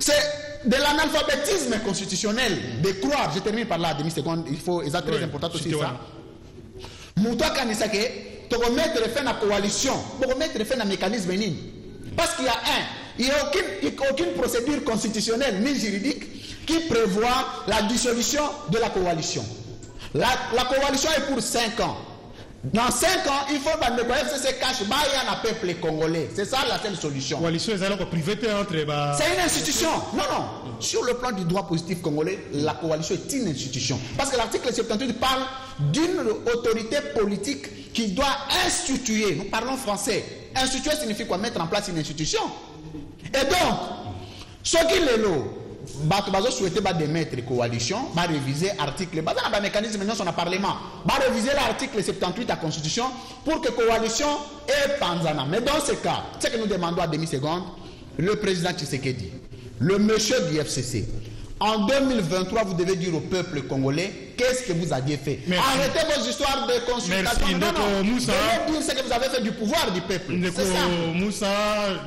C'est de l'analphabétisme constitutionnel de croire, je termine par là, demi-seconde, il faut, c'est très important aussi ça. voilà. moto akanisaka tokomettre fin na coalition bokomettre fin na mécanisme parce qu'il y a un il n'y a aucune, aucune procédure constitutionnelle ni juridique qui prévoit la dissolution de la coalition la, la coalition est pour 5 ans dans 5 ans il faut bandeko ya fcc baya na peuple congolais c'est ça la seule solution. Bah, c'est une institution. Non, non. Sur le plan du droit positif congolais, la coalition est une institution. Parce que l'article 78 parle d'une autorité politique qui doit instituer. Nous parlons français. Instituer signifie quoi? Mettre en place une institution. Et donc, ce qui est là, bato bazo souhaité ba démettre coalition ba réviser article. Baza na ba mécanisme nyonso parlement. Ba réviser l'article 78 de la constitution pour que coalition et panzana mais dans ce cas ce que nous demandons à demi seconde le président Tshisekedi le monsieur du FCC en 2023 vous devez dire au peuple congolais qu'est-ce que vous aviez fait? Merci. arrêtez vos histoires de consultation. Merci, non, non. Moussa. Dire ce que vous avez fait du pouvoir du peuple. Ndeko Moussa,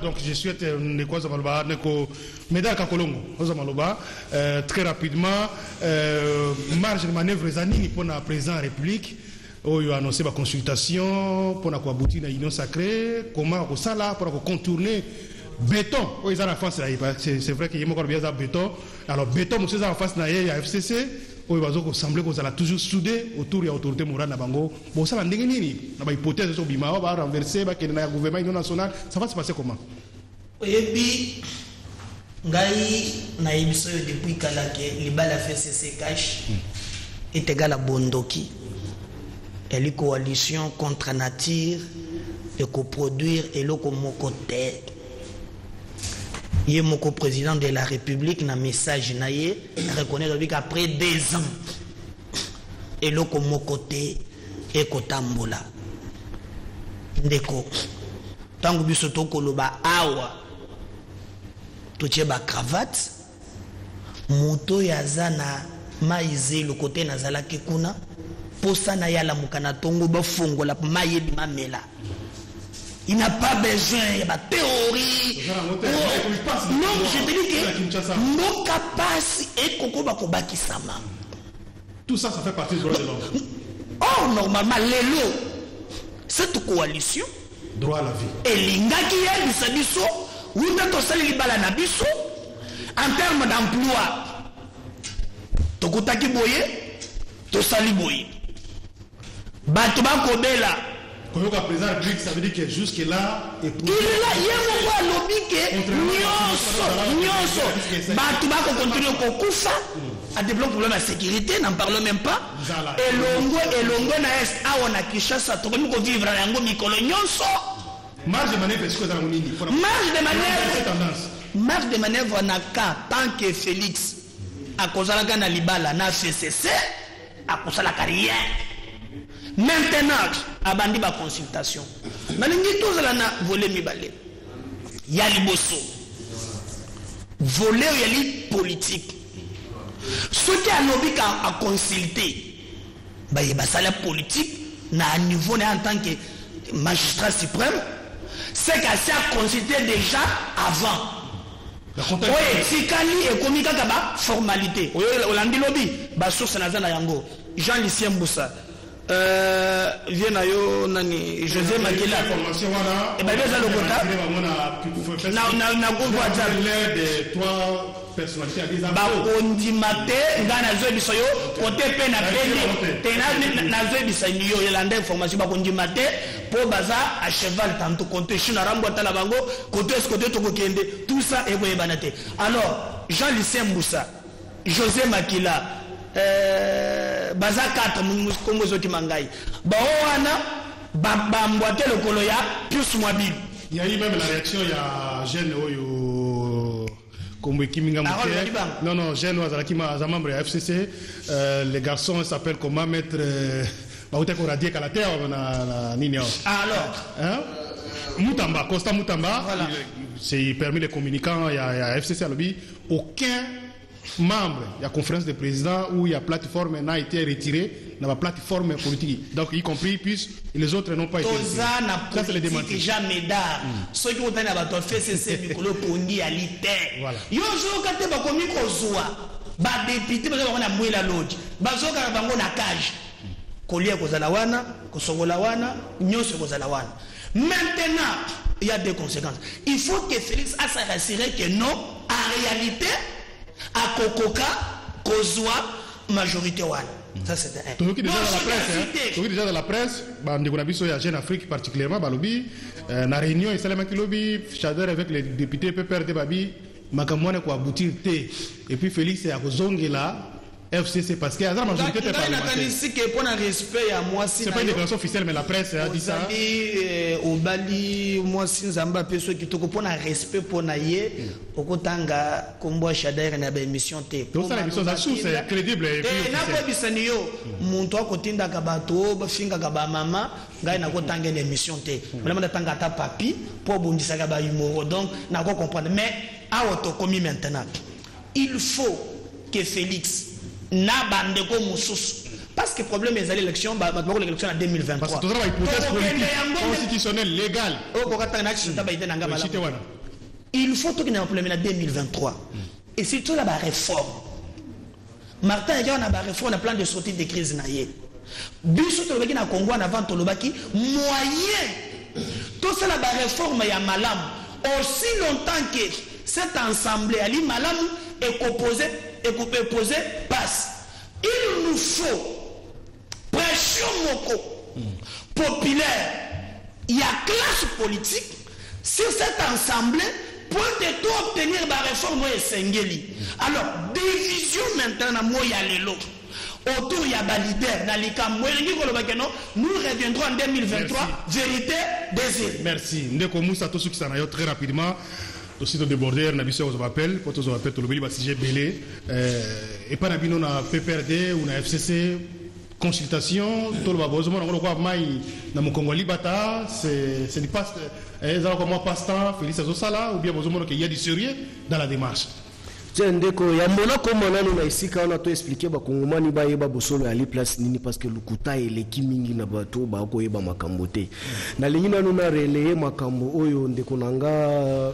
donc je souhaite euh, Ndeko Zamaloba, Ndeko Médard Kakolongo, Zamaloba, euh, très rapidement, euh, marge de manœuvre Zanini pour la la République, oyo annoncé baconsultation mpona koaboutir na union sacrée. Comment akosala mpona kocontourner béton oyo eza na face na c'est vrai que ye moko alobi eza béton alors béton mosusu eza na face na ye ya fcc oyo baza kosemble kozala toujours soudé autour ya autorité morale na bango bosala ndenge nini na bahypothèse ezobima barenverse bakende na ya gouvernement union nationale ça va se passer comment oyebi ngai nayebiso oyo depuis kala ke libala fcc cash etegala bondoki eli coalition contre nature ekoproduire eloko moko te ye moko président de la république na message na ye reconnaître obi qu'après deux ans. Eloko moko te ekotambola. Ndeko ntango biso tokoloba awa totie bacravate moto oyo aza na mai zelo kote nazalaki kuna mposa na ye alamuka na ntongo bafongola mai ebima mela il n'a pas besoin ya bathéorie non je te dis que mboka pasi ekokoba kobakisama tout ça ça fait partie du droit de l'homme. Or normalement lelo cette coalition droit à la vie. elingaki yebisa biso wuta tosali libala na biso en terme d'emploi tokutaki boye tosali boye. Bato bakobela koyoka de la république ça veut dire que jusque là ilela ye moko alobi ke nyonso nyonso bato bakokontinue kokufa adéveloppe problème ya sécurité n'en parlons même pas elongo elongo na est awa na kinshasa tokomi kovivre na yango mikolo nyonso marge de manœuvre esiko eza nango nini mpona marge de manœuvre marge de manœuvre na ka tant que félix akozalaka na libala na fcc akosalaka rien maintenant abandi baconsultation nalingi tozala na vole mibale. Ya liboso. Vole oyo yali politique. Soki alobi ka aconsulte baye basala politique na niveau na ye en tant que magistrat suprême c'est qu'asi aconsulte déjà avant. Oyo etikali ekomi kaka baformalité oyo olandi lobi basource naza na yango. Jean lucien mbusa euh, vie na yo nani josé Eh ben, eza lokota. Na- groupe WhatsApp. bakondima te ngai nazoyebisa yo kote mpe na pene. te. te na- na- nazoyebisa yo yolanda information bakondima te mpo baza a cheval tanto kote. Chine arambo atala bango kote esi kote tokokende tout ça ekoyebana te. Alors jean lucien mbusa josé makila euh, baza 4 kombo ezokima ngai bao wana ba- bambwa te lokolo ya pius mwabibi Il y a eu même la réaction, il y a jeune Oyo comme Kiminga Mouké. Roland Dibang. Non, non, jeune membre de la FCC. Euh, les garçons s'appellent comment mettre. Euh, Baouté Koradier Kalater, on a la Nino. alors Hein? Moutamba, Costa Moutamba, Voilà. il- c'est parmi les communicants, il y a, il y a FCC à lobby, aucun membre, il y a conférence des présidents où il y a plateforme n'a été retiré dans la plateforme politique. Donc, y compris, puis les autres n'ont pas été toza na politique jamais dar soki otali na bato ya fcc mikolo pongi yali te Voilà. yo ozoyoka te bakomi kozwa badepute baza bango na mwela lodi bazokaka bango na cage. Kolia ekozala wana kosokola wana nyonso ekozala wana. Maintenant il y a deux conséquences. Il faut que félix asa rassuré que non en réalité akokoka kozwa majorité wana ça c'est un. Toyoki déjà dans la presse hein. toyoki déjà dans la presse bandeko na biso ya jeune afrique particulièrement balobi euh, na réunion esalemaki lobi chader avec les députés mpe perde babi makambo wana ekoaboutir te. Et puis félix akozongela fcc parce que aza na majorité te parlementaire. C'est pas une déclaration officielle mais la presse a dit ça. Ozali eh, obali mwasi nzambe apeso kitoko mpo na respect mpo na ye okotanga kombo ya shadaire na baémission te nakoyebisani yo moto akotindaka bato bafingaka bamama ngai nakotanga na émission te malama natanga ata papi mpo obundisaka bahumoro donc nakocomprendre mais awa tokomi maintenant il faut que félix na bandeko mosusu. Parce que problème ezali élection ba- bato bakola élection na parce 2023 que tozala bahypothèse Tokokende politique yango me- constitutionnelle légale oyo kokatanga na kisota baite na nga malamu wana. Il faut tokende na problème na 2023 et surtout na baréforme martin eka na baréforme na plan de sortie de crise na ye biso tolobaki na congo wana avant tolobaki moyen. Tosala bareforme ya malamu aussi longtemps que cette assemblée ali malamu ekopose ekopose passe. Il nous faut pression moko. Populaire ya classe politique. Sur cette assemblée pour de to obtenir bareforme oyo esengeli alors division maintenant na moi ya lelo autour ya balider na likambo elingi koloba keno nous reviendrons en 2023 vérité désir. Merci. Ndeko musa tosukisa na yo très rapidement tosi todeborder na biso kozwa appel mpo tozwa appel tolobeli basujet ebele epai na bino na pprd ou na fcc consultation toloba bozomona ngo lokwa mai na mokongo ya libata ezalaka mwa passe-temps félix azosala ou bien bozomona ke ya du sérieux dans la démarche tie ndeko yambo nakoma nanu na esika wana toexplike bakongomani bayeba bosolo ya liplace nini parce que lukuta eleki mingi na bato bakoyeba makambo te. Nalingi nanu na releye makambo oyo ndeko na nga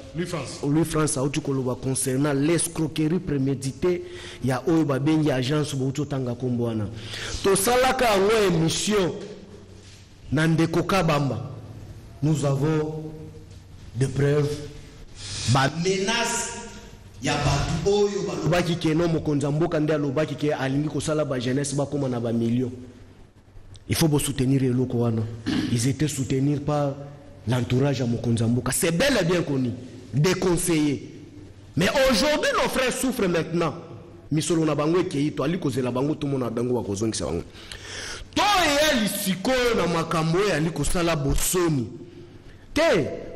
louis france. Auti koloba concernant l'escroquerie prémédité ya oyo babengi agence bauti otanga nkombo wana. Tosalaka yango émission na ndeko kabamba. Nous avons de preuves. Bamenace ya bato oyo balobaki ke no mokonzi ya mboka nde alobaki ke alingi kosala bajeunesse bakóma na bamillion il faut bosoutenir eloko wana. Ils étaient soutenir par l'entourage ya mokonzi ya mboka. C'est bel et bien connu déconseillé. Mais aujourd'hui nos frères souffrent maintenant. Misolo na bango ekei toali kozela bango tomona bango bakozongisa bango. To eyali sikoyo na makambo oyo ali kosala bosoni te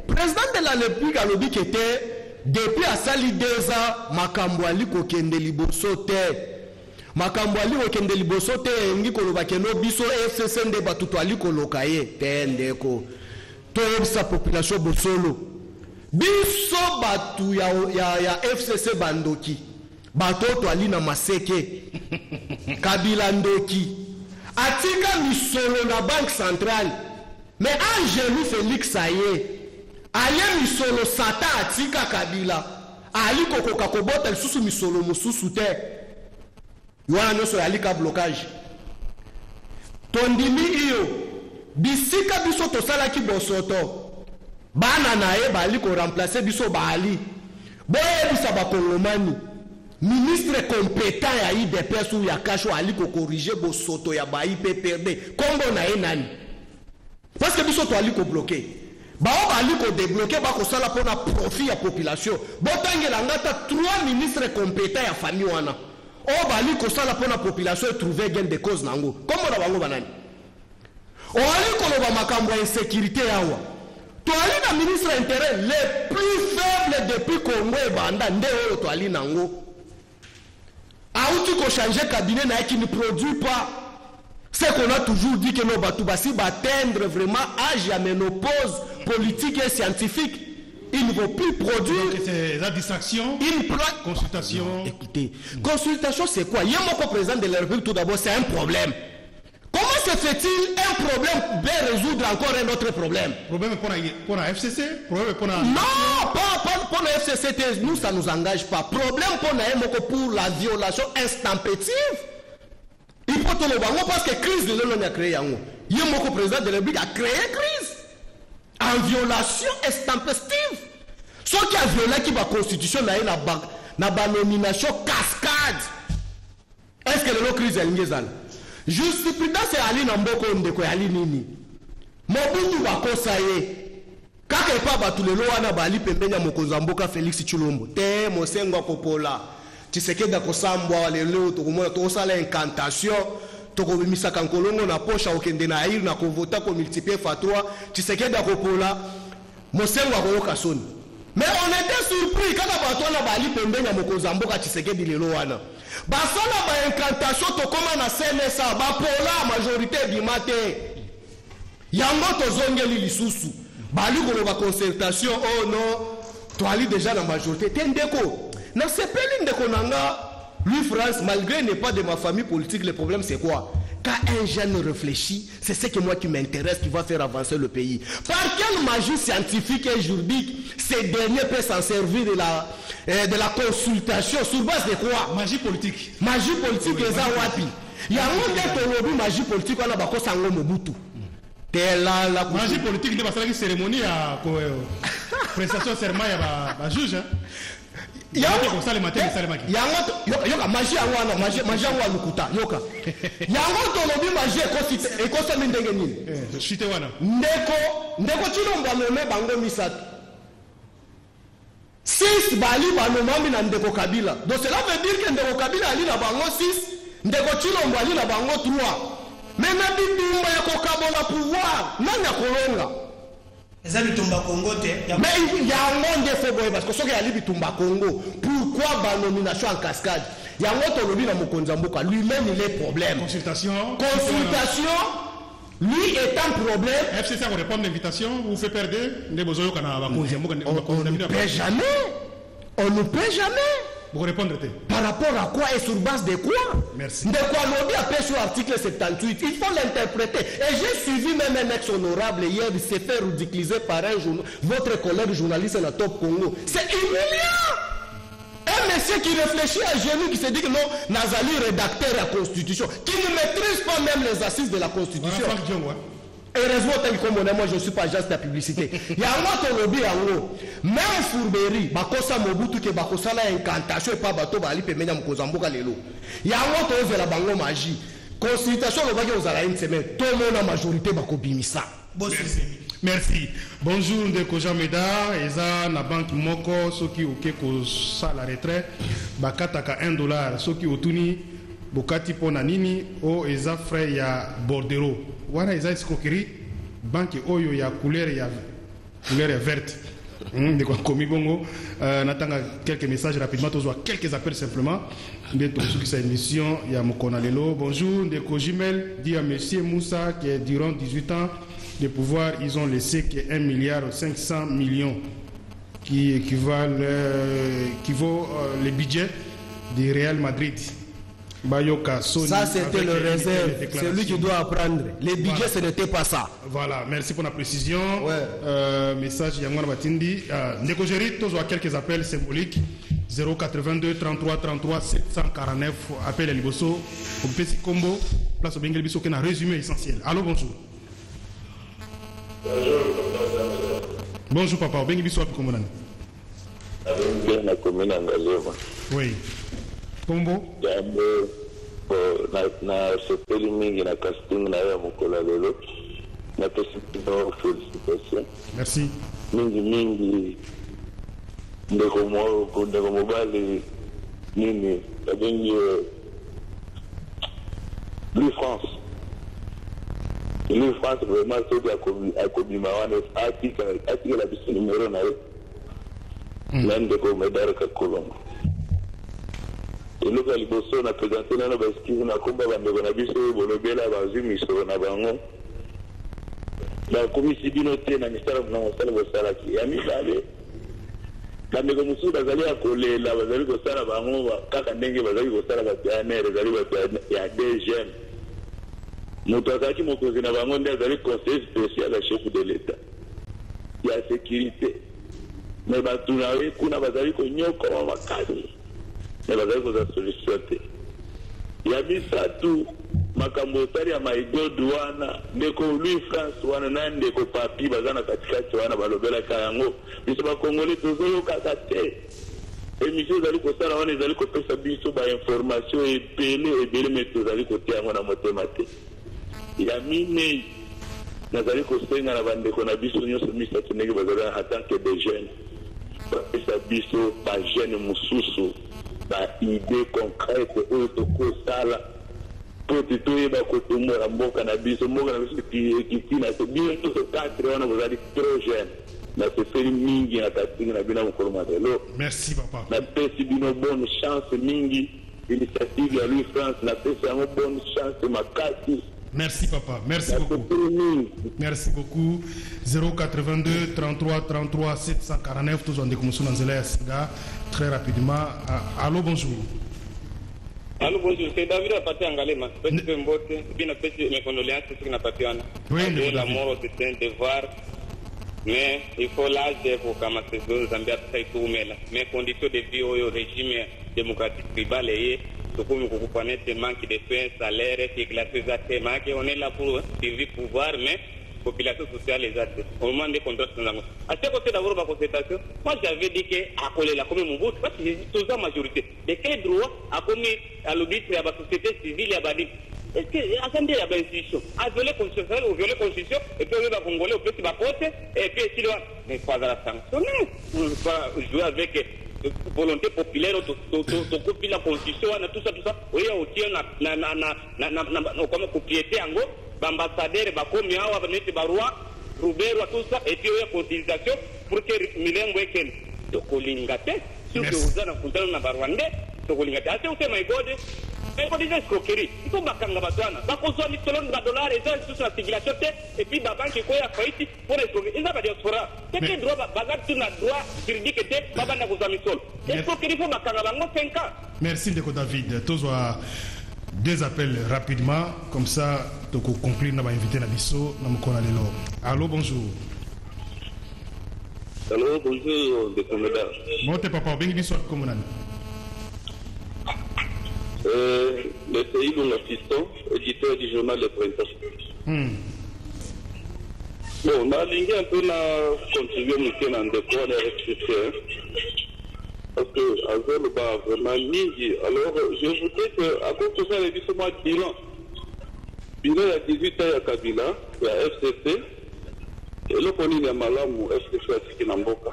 président de la république alobi ke te depuis asali deux ans makambo ali kokende liboso te. Makambo ali kokende liboso te elingi koloba keno biso fcc nde bato toali koloka ye te ndeko. Toyebisa population bosolo. Biso bato ya, ya, ya fcc bandoki. Bato oyo toali na maseke. Kabila ndoki. Atika misolo na banque centrale. Mais angelu félix aye aye misolo satan atika kabila. Ali kokoka kobota lisusu misolo mosusu te. Wana nyonso yalika blocage. Tondimi iyo bisika biso tosalaki bosoto. Bana na ye bali koremplace biso bali. Boyebisa bakongomani. Ministre compétent ya idps oyo ya kasho ali kokorige bosoto ya baippd nkombo na ye nani? Parce que biso toali kobloke bao bali kodebloke bakosala mpona profit ya population. Botangela nga ta 3 ministre compétent ya famille wana. Oyo bali kosala mpona population etrouve gain de cause na yango nkombo na bango banani? Oali koloba makambo ya insécurité awa toali na ministre intérêt le plus faible depuis congo ebanda nde oyo toali nango. Auti kochange cabinet na ye qui ne produit pas ce qu'on a toujours dit que nos bato basi batteindre vraiment âge ya ménopause politique et scientifique ils ne vont plus produire c'est la distraction une consultation. Écoutez consultation c'est quoi? Ye moko président de la république tout d'abord c'est un problème. Comment se fait-il un problème peut résoudre encore un autre problème? Problème pour la, pour la fcc problème pour la non pas, pas pour la fcct nous ça nous engage pas. Problème pour moko pour la violation faut toloba yango parce que crise lelo nani acréé yango? Ye moko président de république a créé crise. En violation intempestive. Soki aviolaki baconstitution na ye na ba- na banomination cascade. Est ce que lelo crise elingi ezala? Jurisprudence eyali na mboka oyo ndeko eyali nini? Mobutu bakosa ye. Kaka epa bato lelo wana bali pembeni ya mokonzi ya mboka félix chilombo te mosengo akopola tisekedi akosambwa lelo tokomona tokosala incantation tokobimisaka nkolongo na poshe akokende na aire na kovota komultiplie fa 3 tisekedi akopola mosengo akoyoka soni. Mais on était surpris kaka bato wana bali pembeni ya mokonzi ya mboka tisekedi lelo wana. Basala baincantation tokóma na cnsa bapola majorité ebima te. Yango tozongeli lisusu. Bali koloba concertation oh non toali déjà na majorité. Te ndeko nasepeli ndeko na nga lui france malgré n'est pas de ma famille politique le problème c'est quoi? Quand un jeune réfléchit, c'est ce que moi qui m'intéresse, qui va faire avancer le pays. Par quelle magie scientifique et juridique ces derniers peuvent s'en servir de la, euh, de la consultation? Sur base de quoi? Magie politique. Magie politique Oui, eza magie wapi. yango nde tolobi magie politique wana bakosa yango mobutu. Telala kutu- magie politique nde basalaki cérémonie ko- eh, prestation serment ya ba- bajuge Yango- kosalema te esalemaki. yango wana magie yango ya lokuta yoka. Yango tolobi ekosi- ekosami ndenge nini? Chute wana. Ndeko ndeko chilombo anome bango misato. Six bali banomami na ndeko kabila. Donc cela veut dire que ndeko kabila ali na bango six ndeko chilombo ali na bango trois. Mais na bindumba ya kokabola pouvoir nani akolonga eza bitumba kongo te. Yango nde fo boye parce que soki ali bitumba congo pourquoi banomination en cascade? Yango tolobi na mokonzi ya mboka lui-même il est problème. Consultation. Consultation lui est un problème. Fcc akorépondre l'invitation vous fait perdre nde bozoyoka na bakonzi ya mboka on, on ne peut jamais. On ne peut jamais bokorépondre te par rapport à quoi et sur base de quoi Merci. ndeko alobi apres sur article 78 il faut l'interpréter. Et j'ai suivi même un ex honorable hier il s'est fait ridiculiser par un journal votre collègue journaliste na top congo. C'est humiliant. Un monsieur qui réfléchit à genoux qui se dit que non nazali rédacteur à constitution qui ne maîtrise pas même les assises de la constitution. Heureusement tel comme on est moi je suis pas agence de publicité. Yango tolobi yango même fourberie bakosa mobutu ke bakosala incantation epa bato bali pembeni ya mokonzi ya mboka lelo. Yango tozela bango magie. Consultation olobaki ozala une semaine. Tomona majorité bakobimisa merci. Bonjour ndeko jean médard eza na banke moko soki oke kosala retrait bakataka 1 dollar soki otuni bokati mpo na nini? Oyo eza frais ya bordero. Wana eza escroquerie banke oyo ya couleur ya couleur ya verte. Hmm, ndeko akomi bongo. Euh, natanga quelques messages rapidement tozwa quelques appels simplement. Nde tokosukisa émission ya mokona lelo. Bonjour ndeko jumel dit à monsieur moussa que durant 18 ans de pouvoir ils ont laissé que 1 milliard 500 millions qui équivalent euh, qui vaut euh, le budget du Real Madrid ça c'était le réserve c'est lui qui doit apprendre les budgets ce n'était pas ça Voilà, merci pour la précision. Ouais. Euh, message Yangwana Batindi. Euh, Ndeko Géry, tous quelques appels symboliques. 082 33 33 749. Appel à Liboso. Au Pessi Combo. Place au Bengel Bisso qui a un résumé essentiel. Allô, bonjour. Bonjour, papa. Au Bengel na ngazema Oui. Combo. jambo. Po, na, na sepeli mingi na casting na yo ya mokolo ya lelo napesi bino félicitation Merci. mingi mingi. Ndeko mo- ndeko mobali nini? Babengi eh, lui france. Lui france vraiment soki akomi- akobima wana. Atika- atikela biso numero na ye. Na ndeko medarka kolongo eloko ya liboso na présente nano baskive na komba bandeko na biso oyo bolobela bazwi misolo na bango. Bakomisi bino te na misala na mosala bosalaki. Ya mibale bandeko mosusu bazali ya kolela bazali kosala bango ba- kaka ndenge bazali kosala nere ezali bato ya dgm moto azalaki mokonzi na bango nde azali conseiller spécial ya chef de l'état. Ya sécurité. Me bato na ye kuna bazali konyokoma makasi me bazali kozwa solution te ya misatu makambo osali ya maigodu wana ndeko louis france wana na ndeko papi baza na katikati wana balobelaka yango biso bakongole tozoyokaka te. Émission ezali kosala wana ezali kopesa biso bainformation ebele ebele me tozali kotia yango na motema te. Ya minei nazali kosenga na bandeko na biso nyonso misato ndenge bazali en tant que de jeune bapesa biso bajeune mosusu baide concrète oyo tokosala mpo te toyeba kotombola mboka na biso mboka na biso ekitina te bino nyonso quatre wana bozali trop jeune nasepeli mingi na katingi na bino ya mokolo ma lelo Merci, papa. napesi bino bonne chance mingi initiative ya louis france napesi yango bonne chance makasi Merci, papa. Merci beaucoup. Merci beaucoup. 082 33 33 749. Tous en décommission dans. Très rapidement. Ah, Allô, bonjour. Allô, bonjour, c'est David Apati Angalema. Pesi pe mbote, bina pesi mes condoléances sur. Oui, la mort, c'est un devoir. Mais il faut l'âge pour Zambia tout mais conditions de vie au régime démocratique tribal et manque de pain, salaire. On est là pour servir pouvoir, mais population sociale eza te omoma nde contrat nango atiako te dabord baconcertation moi j'avais dit ke akolela akomi mobutu parce toza majorité de quel droit akomi alobi ya basociété civile ya banini estce aza nde ya bainstitution aviole constitutionnel oviole constitution epui oyo bacongolais opesi bapote epui esili wana mais po azala sanctionné pa jouer avec volonté populaire tokopi na constitution wana tout ça tout ça oya otie okoma kopriete yango baambasadere bakomi awa banete baroi ruberwa tusa epi oyo consilisation pour ke milengo ekende tokolinga te soki oza na kutana na barwandais tokolinga te. Ase otema egode egode eza escroquerie. Mpo bakanga bato wana bakozwa mitolo badolare eza lisusu na civilisation te epui babanke ekoya faiti mpona escroquerie eza badiaspora teke droit baza tu na droit juridike te babanda kozwa misolo. Escroquerie mpo bakanga bango 5 ans. Merci ndeko david. Tozwa deux appels rapidement, comme ça, toko conclure na ba invité na biso na mokona lelo. Allô, bonjour. Allô, bonjour, de Coméda. Mote papa, bengi biso comme nani. Euh, le pays dont assistant, éditeur du journal Le Printemps. Hmm. Bon, nalingi un peu na contribuer moke na ndeko wana RFCC parce que azoloba vraiment mingi alors je voudrais que akoki kosala biso mwa bilan bilan ya 18 ans ya kabila ya fcc eloko nini ya malamu fcc atiki na mboka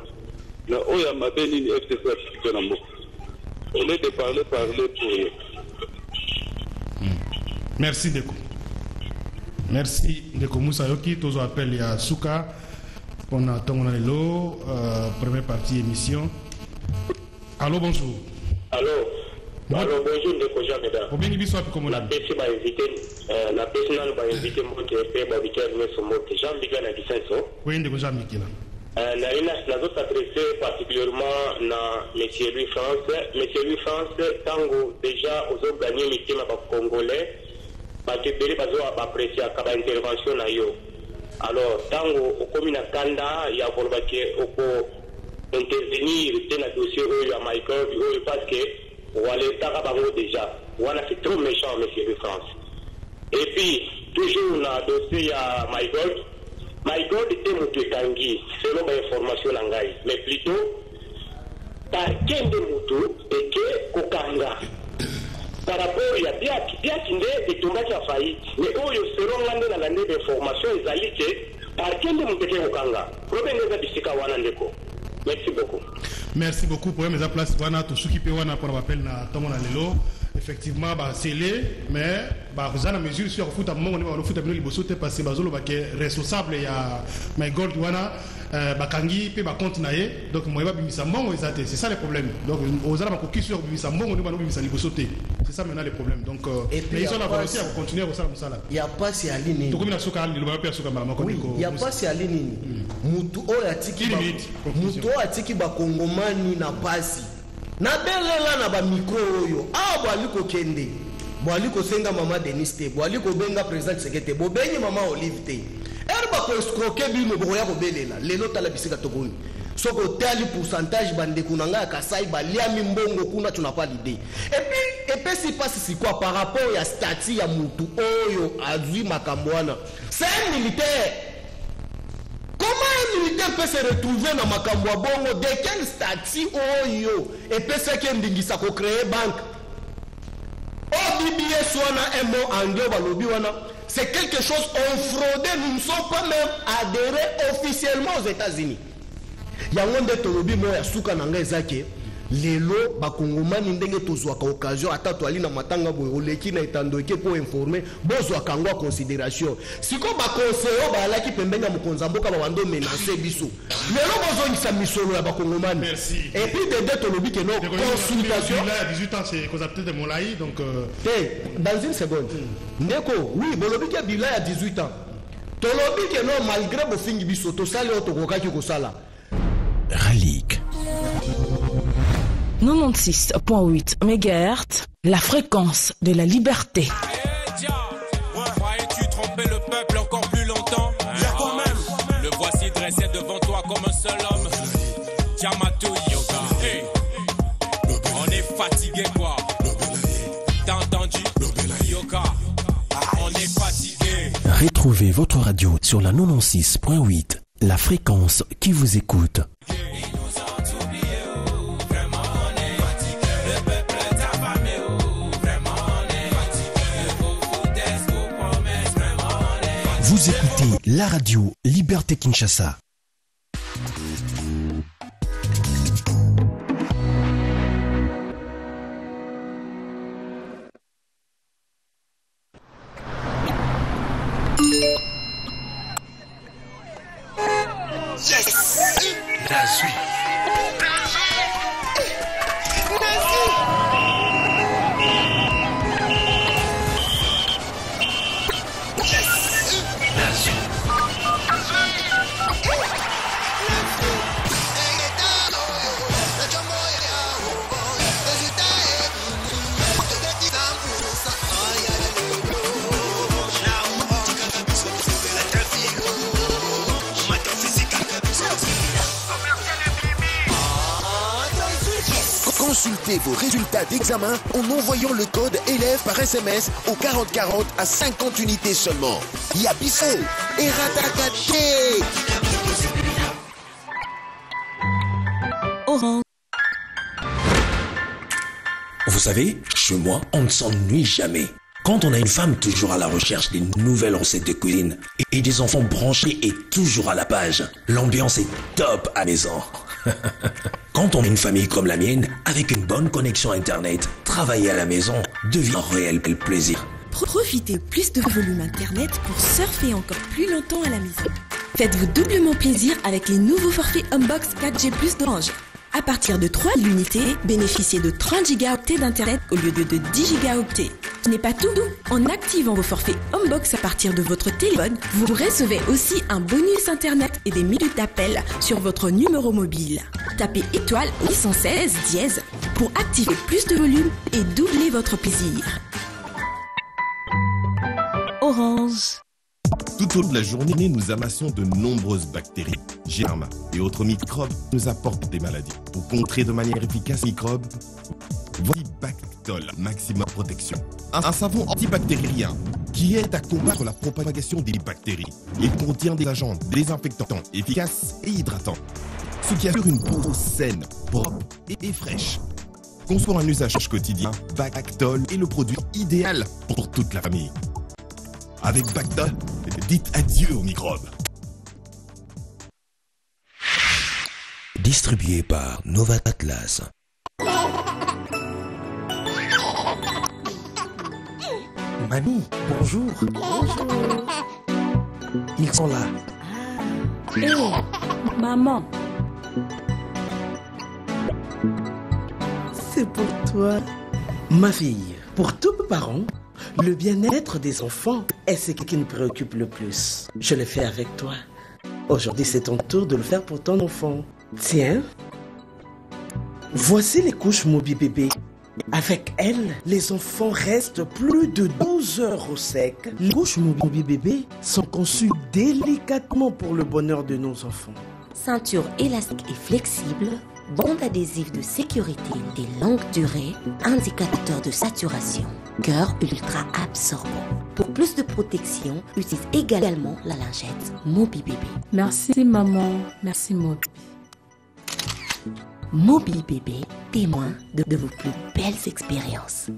na oyo ya mabe nini fcc atiki mpe na mboka au lieu de parler parler pour rien Merci Ndeko. Merci Ndeko Moussa Yoki. Tozwa appel ya Souka. On a tongo na lelo, euh, première partie émission. Allô, bonjour. Allô Allô, bonjour ndeko Jean Médard. Obengi biso wapi comme nani. napesi bainvité euh, napesi nano bainvité mbote mpe babikari nyonso mbote jean mbiga na lisenso Oui, Ndeko Jean Mikila. Euh, na nazosadresse particulièrement na monsieur louis france monsieur louis france ntango déjà ozoganye mitima bacongolais bato ebele bazoa bapresiaka baintervention na yo alors ntango okomi na kanda ya koloba ke oko intervenir te na dossier oyo ya microbe oyo parce que waletaka bango déjà. Wana c'est trop méchant monsieur louis france. Et puis toujours na dossier ya mygold mygold te moto ekangi selon bainformation na ngai mais plutôt parke nde moto eke kokanga? Par rapport ya biaki biaki nde etombaki ya faillite. Mais oyo selon nga nde nalande bainformation ezali ke parke nde moto eke kokanga? Problème eza bisika wana ndeko merci beaucoup. Merci beaucoup. Pour eza place wana tosuki mpe wana mpona bapele na ntongo na lelo. Effectivement basele mais baza na mesure so ya kofuta mongo nde balofuta bino liboso te parce que bazolobake responsable ya mygold wana. euh, bakangi mpe bacompte na ye donc moye babimisa mbongo eza te. C'est ça le problème. Donc oza na makoki so ya kobimisa mbongo nde bana obimisa liboso te. C'est ça maintenant le problème. Donc euh, mais iso ya kocontinue kosala mosala. ya pasi ya nini tokomi na soka liloba mpe ya soka mbala moko ya pasi ya nini mutu oyo atiki oyo atiki bakongomani na pasi nabelela na bamikro oyo. Awa bwali kokende. Bwali kosenga mama denis te. Bwali kobenga président tseke te. Bobengi mama olive te ere bakoescroke bino bokoya kobelela lelo tala bisika tokoni. Soki otali pourcentage bandeko na ngai ya kasai baliami mbongo kuna tunapa lide epuis epesi mpasi sikwa par rapport ya stati ya mutu oyo azwi makambo wana. C'est un militaire. Comment un militaire peut se retrouver na makambo ya bongo? De quel statut oyo epesaki endingisa kocreye banque? Oyo bbs wana mot anglais balobi wana c'est quelque chose on fraudé nous ne sommes pas même adhéré officiellement aux états-unis. Yango nde tolobi mo ya suka na ngai eza ke lelo bakongomani ndenge tozwaka occasion ata toali na matanga boye oleki na etando eke mpo informe bozwaka yango ya considération. Sikoyo baconseil oyo bayalaki pembeni ya mokonzi ya mboka babando menase biso. Lelo bozongisa misolo ya bakongomani. Merci. epuis dede tolobi ke no Ndeko Musa, consultation. Bila ya 18 ans c'est koza peut-être molai donc euh, te dans une seconde. Ndeko oui bolobi ke bila ya 18 ans. Tolobi ke no malgré bofingi biso tosali oyo tokokaki kosala. Ralik. 96.8 MHz, la fréquence de la liberté. Croyais-tu tromper le peuple encore plus longtemps? Y'a quand même Le voici dressé devant toi comme un seul homme. Yamato Yoga. Hey. On est fatigué quoi T'as entendu? Yoga. On est fatigué. Retrouvez votre radio sur la 96.8, la fréquence qui vous écoute. Vous écoutez la radio Liberté Kinshasa. En envoyant le code élève par SMS au 4040 à 50 unités seulement. Yabiso et Ratakate Orange. Vous savez, chez moi, on ne s'ennuie jamais. Quand on a une femme toujours à la recherche des nouvelles recettes de cuisine et des enfants branchés et toujours à la page, l'ambiance est top à maison. Quand on a une famille comme la mienne, avec une bonne connexion Internet, travailler à la maison devient un réel plaisir. Profitez plus de volume Internet pour surfer encore plus longtemps à la maison. Faites-vous doublement plaisir avec les nouveaux forfaits Unbox 4G Plus d'Orange. À partir de 3 l'unité, bénéficiez de 30 gigaoctets d'Internet au lieu de, de 10 gigaoctets. Ce n'est pas tout. En activant vos forfaits Unbox à partir de votre téléphone, vous recevez aussi un bonus Internet et des minutes d'appel sur votre numéro mobile. Tapez étoile 816 dièse pour activer plus de volume et doubler votre plaisir. Orange. Tout au long de la journée, nous amassons de nombreuses bactéries, germes et autres microbes qui nous apportent des maladies. Pour contrer de manière efficace les microbes, voici Maximum Protection. Un, savon antibactérien qui aide à combattre la propagation des bactéries. Il contient des agents désinfectants efficaces et hydratants, ce qui assure une peau saine, propre et, fraîche. Conçoit un usage quotidien, Bactol est le produit idéal pour toute la famille. Avec Bactol, dites adieu aux microbes. Distribué par Nova Atlas. Mamie, bonjour. Bonjour. Ils sont là. Hé, maman. C'est pour toi. Ma fille, pour tout parent, le bien-être des enfants est ce qui nous préoccupe le plus. Je le fais avec toi. Aujourd'hui, c'est ton tour de le faire pour ton enfant. Tiens. Voici les couches Mobi Bébé. Avec elles, les enfants restent plus de 12 heures au sec. Les couches Mobi Bébé sont conçues délicatement pour le bonheur de nos enfants. Ceinture élastique et flexible, bande adhésive de sécurité et longue durée, indicateur de saturation, cœur ultra absorbant. Pour plus de protection, utilise également la lingette Mobi Bébé. Merci maman. Merci Mobi. Mobi Bébé, témoin de, de vos plus belles expériences.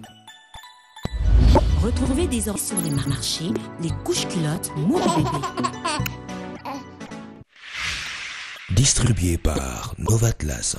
Retrouvez désormais sur les marchés les couches culottes Mobi Bébé. Distribué par Nova Atlas.